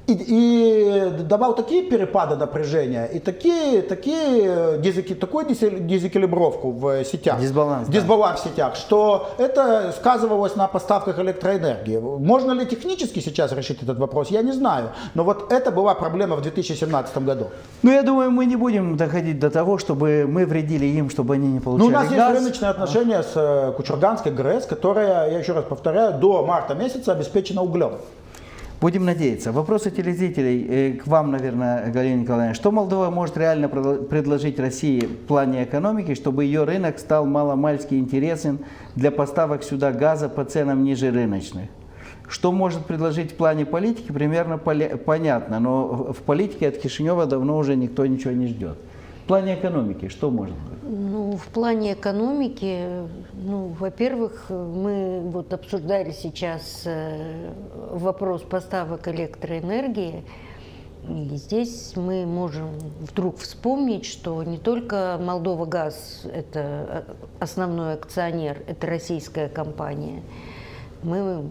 И, и давал такие перепады напряжения и такие, такие э, дезэки- такую дезэкилибровку в сетях, Дисбаланс, да. дисбаланс в сетях, что это сказывалось на поставках электроэнергии. Можно ли технически сейчас решить этот вопрос, я не знаю. Но вот это была проблема в 2017 году. Ну, я думаю, мы не будем доходить до того, чтобы мы вредили им, чтобы они не Ну, получали у нас есть газ. рыночные отношения с э, Кучурганской ГРЭС, которая, я еще раз повторяю, до марта месяца обеспечена углем. Будем надеяться. Вопросы телезрителей э, к вам, наверное, Галина Николаевна. Что Молдова может реально предложить России в плане экономики, чтобы ее рынок стал маломальски интересен для поставок сюда газа по ценам ниже рыночных? Что может предложить в плане политики, примерно понятно, но в политике от Кишинева давно уже никто ничего не ждет. Плане экономики что может быть? Ну, в плане экономики, ну, во-первых, мы вот обсуждали сейчас э, вопрос поставок электроэнергии. И здесь мы можем вдруг вспомнить, что не только Молдова Газ – это э, основной акционер, это российская компания. Мы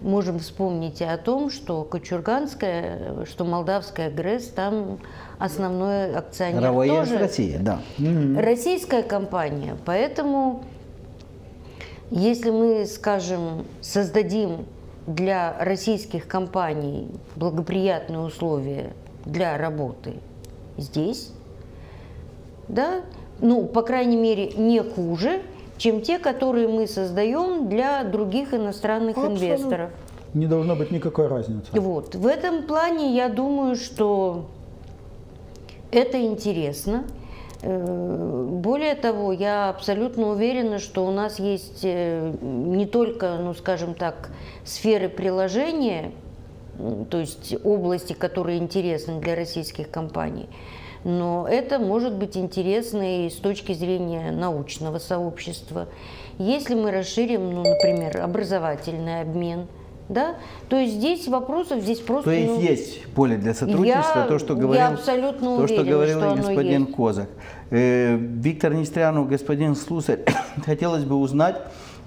можем вспомнить и о том, что Кочурганская, что Молдавская ГРЭС, там основной акционер Равоез тоже Россия, да. российская компания. Поэтому, если мы, скажем, создадим для российских компаний благоприятные условия для работы здесь, да, ну, по крайней мере, не хуже, чем те, которые мы создаем для других иностранных Абсолютно. инвесторов. Не должно быть никакой разницы. Вот. В этом плане я думаю, что это интересно. Э, Более того, я абсолютно уверена, что у нас есть э, не только, ну скажем так, сферы приложения, то есть области, которые интересны для российских компаний, но это может быть интересно и с точки зрения научного сообщества. Если мы расширим, ну, например, образовательный обмен, да, то есть здесь вопросов здесь просто... То есть ну, есть поле для сотрудничества, Я- то, что я говорил, абсолютно то, что уверена, говорил что господин есть. Козак. Э, Виктор Нестрянов, господин Слусарь, хотелось бы узнать,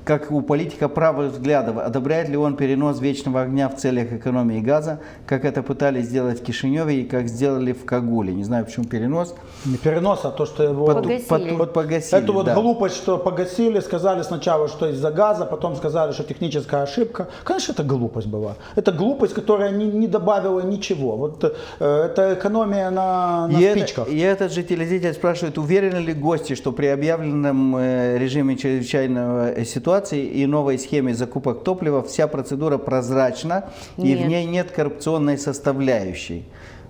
как у политика правых взглядов, одобряет ли он перенос вечного огня в целях экономии газа, как это пытались сделать в Кишиневе и как сделали в Кагуле. Не знаю, почему перенос. Не перенос, а то, что его... Под- Погасили. под- под- погасили, Эту вот да. глупость, что погасили, сказали сначала, что из-за газа, потом сказали, что техническая ошибка. Конечно, это глупость была. Это глупость, которая не, не добавила ничего. Вот э, это экономия на, на И, это- спичках. и этот же телезритель спрашивает, уверены ли гости, что при объявленном э, режиме чрезвычайной э, ситуации и новой схеме закупок топлива вся процедура прозрачна и в Нет. ней нет коррупционной составляющей?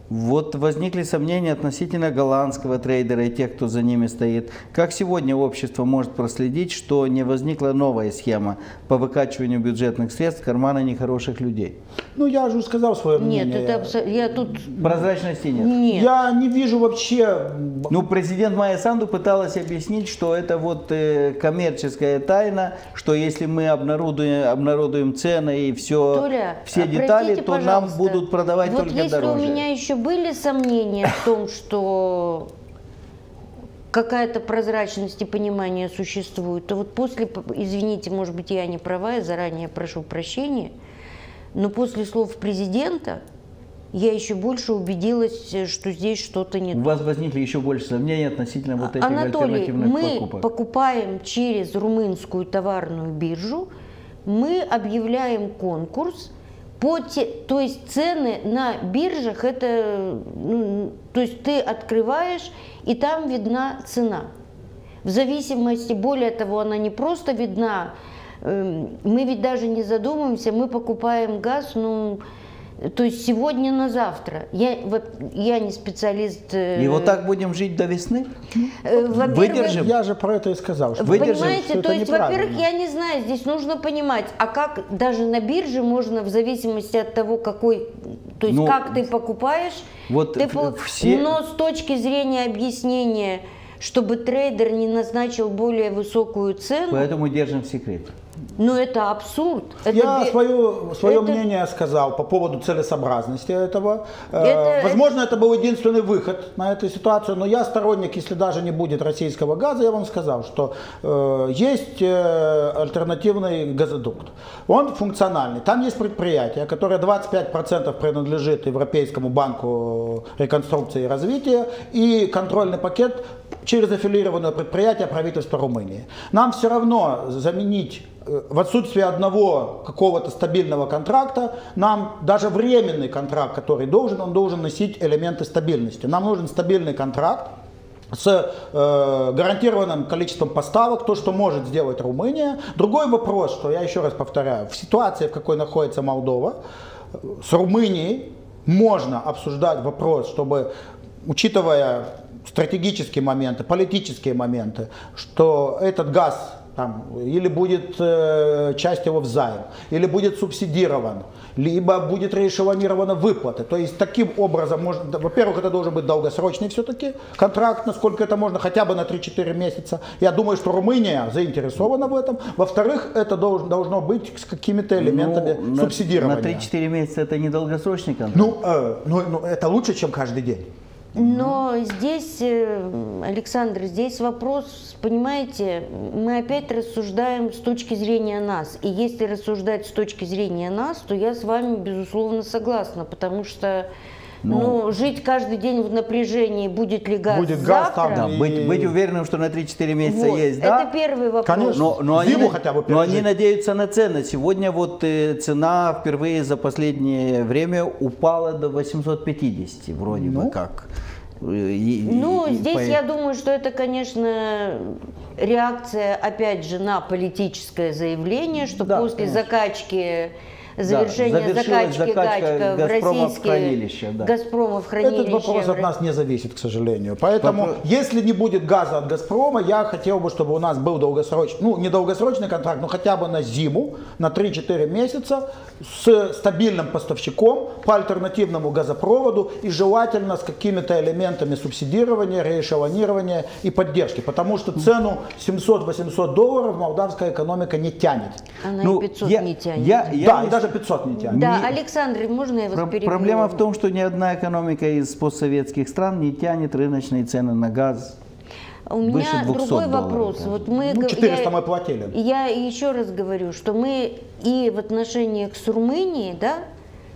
Вот возникли сомнения относительно голландского трейдера и тех, кто за ними стоит. Как сегодня общество может проследить, что не возникла новая схема по выкачиванию бюджетных средств в карманы нехороших людей? Ну, я же сказал свое Нет, мнение. это абсо- я тут Прозрачности нет. нет. Я не вижу вообще... Ну, президент Майя Санду пыталась объяснить, что это вот э, коммерческая тайна, что если мы обнародуем, обнародуем цены и все, Толя, все детали, то нам будут продавать вот только если дороже. у меня еще были сомнения в том, что какая-то прозрачность и понимание существует, то вот после, извините, может быть, я не права, я заранее прошу прощения, но после слов президента я еще больше убедилась, что здесь что-то не У вас возникли еще больше сомнений относительно вот этих Анатолий, альтернативных мы покупок. покупаем через румынскую товарную биржу, мы объявляем конкурс, по те- то есть цены на биржах это, ну, то есть ты открываешь и там видна цена. В зависимости, более того, она не просто видна, эм, мы ведь даже не задумываемся, мы покупаем газ, ну, то есть сегодня на завтра. Я, я не специалист. э, И вот так будем жить до весны? э, Выдержим? Я же про это и сказал. Что вы Выдержим, понимаете, что то это есть, во-первых, я не знаю, здесь нужно понимать, а как даже на бирже можно, в зависимости от того, какой, то есть Ну, как ты покупаешь, вот ты все- но с точки зрения объяснения, чтобы трейдер не назначил более высокую цену, Поэтому держим в секрете. Ну это абсурд. Это Я бе- свое, свое это- мнение сказал по поводу целесообразности этого. Э, Это- Возможно, это был единственный выход на эту ситуацию, но я сторонник, если даже не будет российского газа, я вам сказал, что э, есть э, альтернативный газодукт. Он функциональный. Там есть предприятие, которое 25% принадлежит Европейскому банку реконструкции и развития, и контрольный пакет через аффилированное предприятие правительства Румынии. Нам все равно заменить в отсутствие одного какого-то стабильного контракта, нам даже временный контракт, который должен, он должен носить элементы стабильности. Нам нужен стабильный контракт, с э, гарантированным количеством поставок, то, что может сделать Румыния. Другой вопрос, что я еще раз повторяю, в ситуации, в какой находится Молдова, э, с Румынией можно обсуждать вопрос, чтобы, учитывая стратегические моменты, политические моменты, что этот газ там, или будет э, часть его в займ, или будет субсидирован, либо будет реэшелонирована выплата. То есть таким образом, можно, во-первых, это должен быть долгосрочный все-таки контракт, насколько это можно, хотя бы на 3-4 месяца. Я думаю, что Румыния заинтересована в этом. Во-вторых, это должен, должно быть с какими-то элементами Ну, на- субсидирования. На 3-4 месяца это не долгосрочный контракт. Ну, э, ну, ну, это лучше, чем каждый день. Но здесь, э, Александр, здесь вопрос, понимаете, мы опять рассуждаем с точки зрения нас. И если рассуждать с точки зрения нас, то я с вами, безусловно, согласна, потому что ну, жить каждый день в напряжении, будет ли газ Будет газ завтра, там, Да, и- быть, быть уверенным, что на 3-4 месяца вот, есть, да? это первый вопрос. Конечно. Но, но, они, Зиму на- хотя бы но они пережить. надеются на цены. Сегодня вот э, цена впервые за последнее время упала до 850 вроде бы Ну. как. Э, и- Ну, и здесь по- я думаю, что это, конечно, реакция, опять же, на политическое заявление, что Да, после конечно. закачки, завершения завершилась закачки закачка гачка в «Газпрома» в российские хранилище, да. Газпрома в хранилище. Этот вопрос от нас не зависит, к сожалению. Поэтому, Попро- если не будет газа от Газпрома, я хотел бы, чтобы у нас был долгосрочный, ну, не долгосрочный контракт, но хотя бы на зиму, на 3-4 месяца, с стабильным поставщиком по альтернативному газопроводу и желательно с какими-то элементами субсидирования, реэшелонирования и поддержки. Потому что цену 700-800 долларов молдавская экономика не тянет. Она Ну, и 500 я- не тянет. я- я да, и даже 500 не тянет. Да, не- Александр, можно я вас Про- перебью? Проблема в том, что ни одна экономика из постсоветских стран не тянет рыночные цены на газ. У меня выше 200 другой вопрос. даже. Вот мы, Ну, г- 400 мы платили. Я еще раз говорю, что мы и в отношениях с Румынией, да,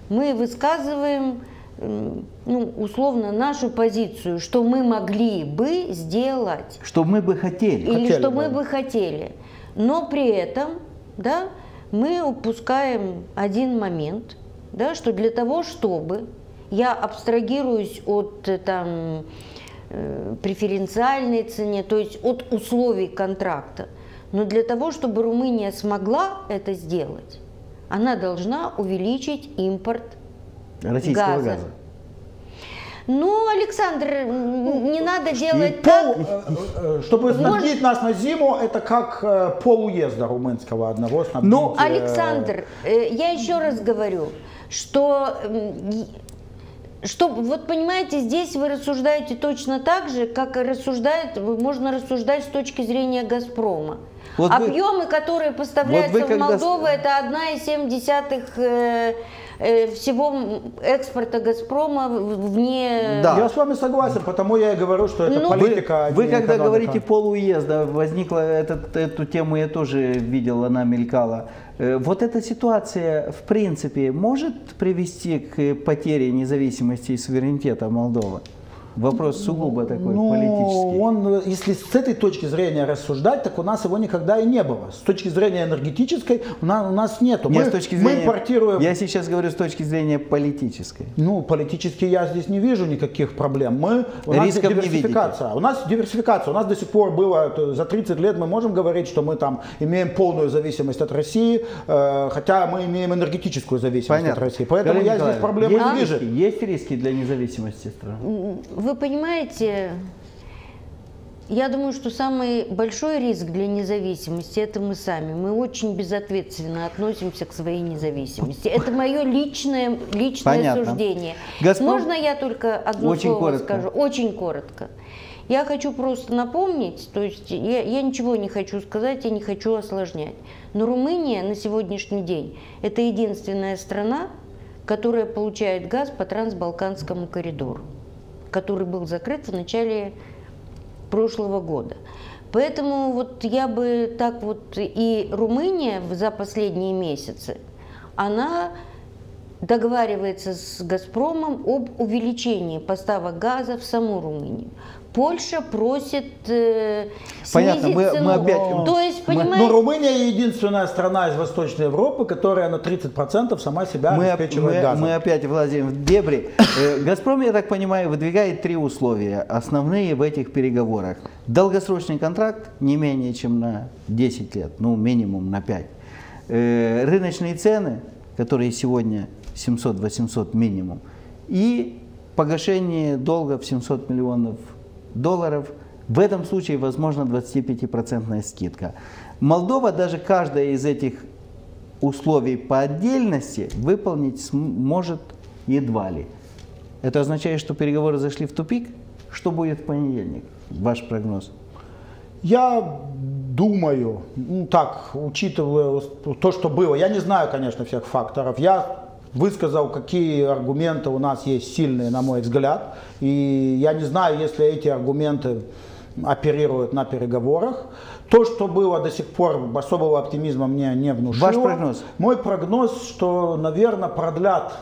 мы высказываем, ну, условно, нашу позицию, что мы могли бы сделать Что мы бы хотели. или Хотели что бы. мы бы хотели. Но при этом, да, мы упускаем один момент, да, что для того, чтобы я абстрагируюсь от э, там э, преференциальной цене, то есть от условий контракта, но для того, чтобы Румыния смогла это сделать, она должна увеличить импорт Российского газа. газа. Ну, Александр, не надо делать Пол, так. э, э, чтобы снабдить нас на зиму, это как э, пол уезда румынского одного снабдить. Ну, э, Александр, э, я еще раз говорю, что, что вот понимаете, здесь вы рассуждаете точно так же, как рассуждает, можно рассуждать с точки зрения Газпрома. Вот вы- Объемы, которые поставляются вот вы в когда Молдову, это 1,7 э, э, всего м, экспорта Газпрома в- вне... Да. Я с вами согласен, потому я и говорю, что это Ну, Вы, политика. вы не когда экономика. говорите полуезда, возникла этот, эту тему, я тоже видел, она мелькала. Э, Вот эта ситуация, в принципе, может привести к э, потере независимости и суверенитета Молдовы? Вопрос сугубо такой Ну, политический. он, э, если с этой точки зрения рассуждать, так у нас его никогда и не было. С точки зрения энергетической у нас, у нас нету. Я мы, с точки мы зрения, импортируем. я сейчас говорю с точки зрения политической. Ну, политически я здесь не вижу никаких проблем. Мы, у нас Рисков не диверсификация. У нас диверсификация. У нас до сих пор было, то за 30 лет мы можем говорить, что мы там имеем полную зависимость от России, э, хотя мы имеем энергетическую зависимость Понятно. от России. Поэтому Галина я здесь проблемы есть не вижу. риски? Есть риски для независимости страны? Вы понимаете, я думаю, что самый большой риск для независимости – это мы сами. Мы очень безответственно относимся к своей независимости. Это мое личное, личное Понятно. суждение. «Газпром» Можно я только одно Очень слово коротко. скажу? Очень коротко. Я хочу просто напомнить, то есть я, я ничего не хочу сказать, я не хочу осложнять. Но Румыния на сегодняшний день – это единственная страна, которая получает газ по трансбалканскому коридору, который был закрыт в начале прошлого года. Поэтому вот я бы так вот и Румыния за последние месяцы, она договаривается с «Газпромом» об увеличении поставок газа в саму Румынию. Польша просит э, Понятно, снизить мы- мы цену. опять- То есть, мы- понимаете, Но Румыния единственная страна из Восточной Европы, которая на 30% сама себя Мы, обеспечивает мы- газом. мы опять влазим в дебри. Э, Газпром, я так понимаю, выдвигает три условия, основные в этих переговорах. Долгосрочный контракт не менее чем на 10 лет, ну минимум на 5. Э, Рыночные цены, которые сегодня 700-800 минимум. И погашение долга в 700 миллионов долларов В этом случае возможна 25% скидка. Молдова даже каждое из этих условий по отдельности выполнить может едва ли. Это означает, что переговоры зашли в тупик? Что будет в понедельник? Ваш прогноз? Я думаю, ну так, учитывая то, что было, я не знаю, конечно, всех факторов, я высказал, какие аргументы у нас есть сильные, на мой взгляд, и я не знаю, если эти аргументы оперируют на переговорах. То, что было до сих пор, особого оптимизма мне не внушило. Ваш прогноз? Мой прогноз, что, наверное, продлят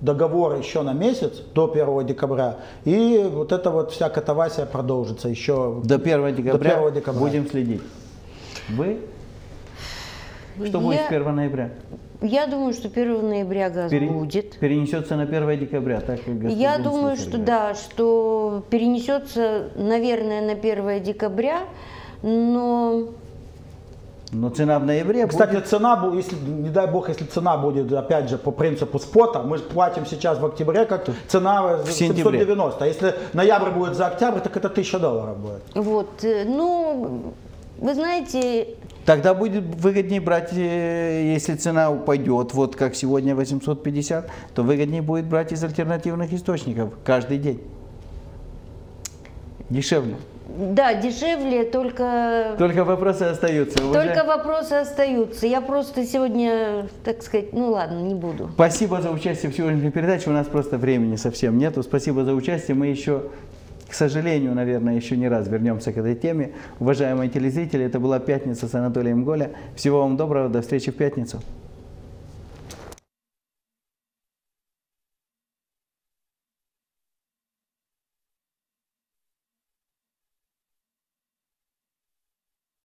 договор еще на месяц до 1 декабря. И вот эта вот вся катавасия продолжится еще до 1 декабря. До 1 декабря. Будем следить. Вы? Что Я... будет с 1 ноября? Я думаю, что 1 ноября газ Пере... будет. Перенесется на 1 декабря, так как Я думаю, что да, что перенесется, наверное, на 1 декабря, но но цена в ноябре Кстати, будет... цена, если, не дай бог, если цена будет, опять же, по принципу спота, мы платим сейчас в октябре, как цена в 790. А если ноябрь будет за октябрь, так это 1000 долларов будет. Вот, э, ну, вы знаете... Тогда будет выгоднее брать, э, если цена упадет, вот как сегодня 850, то выгоднее будет брать из альтернативных источников каждый день. Дешевле. Да, дешевле, только... Только вопросы остаются. Только уже... вопросы остаются. Я просто сегодня, так сказать, ну ладно, не буду. Спасибо за участие в сегодняшней передаче. У нас просто времени совсем нету. Спасибо за участие. Мы еще, к сожалению, наверное, еще не раз вернемся к этой теме. Уважаемые телезрители, это была «Пятница» с Анатолием Голя. Всего вам доброго. До встречи в пятницу.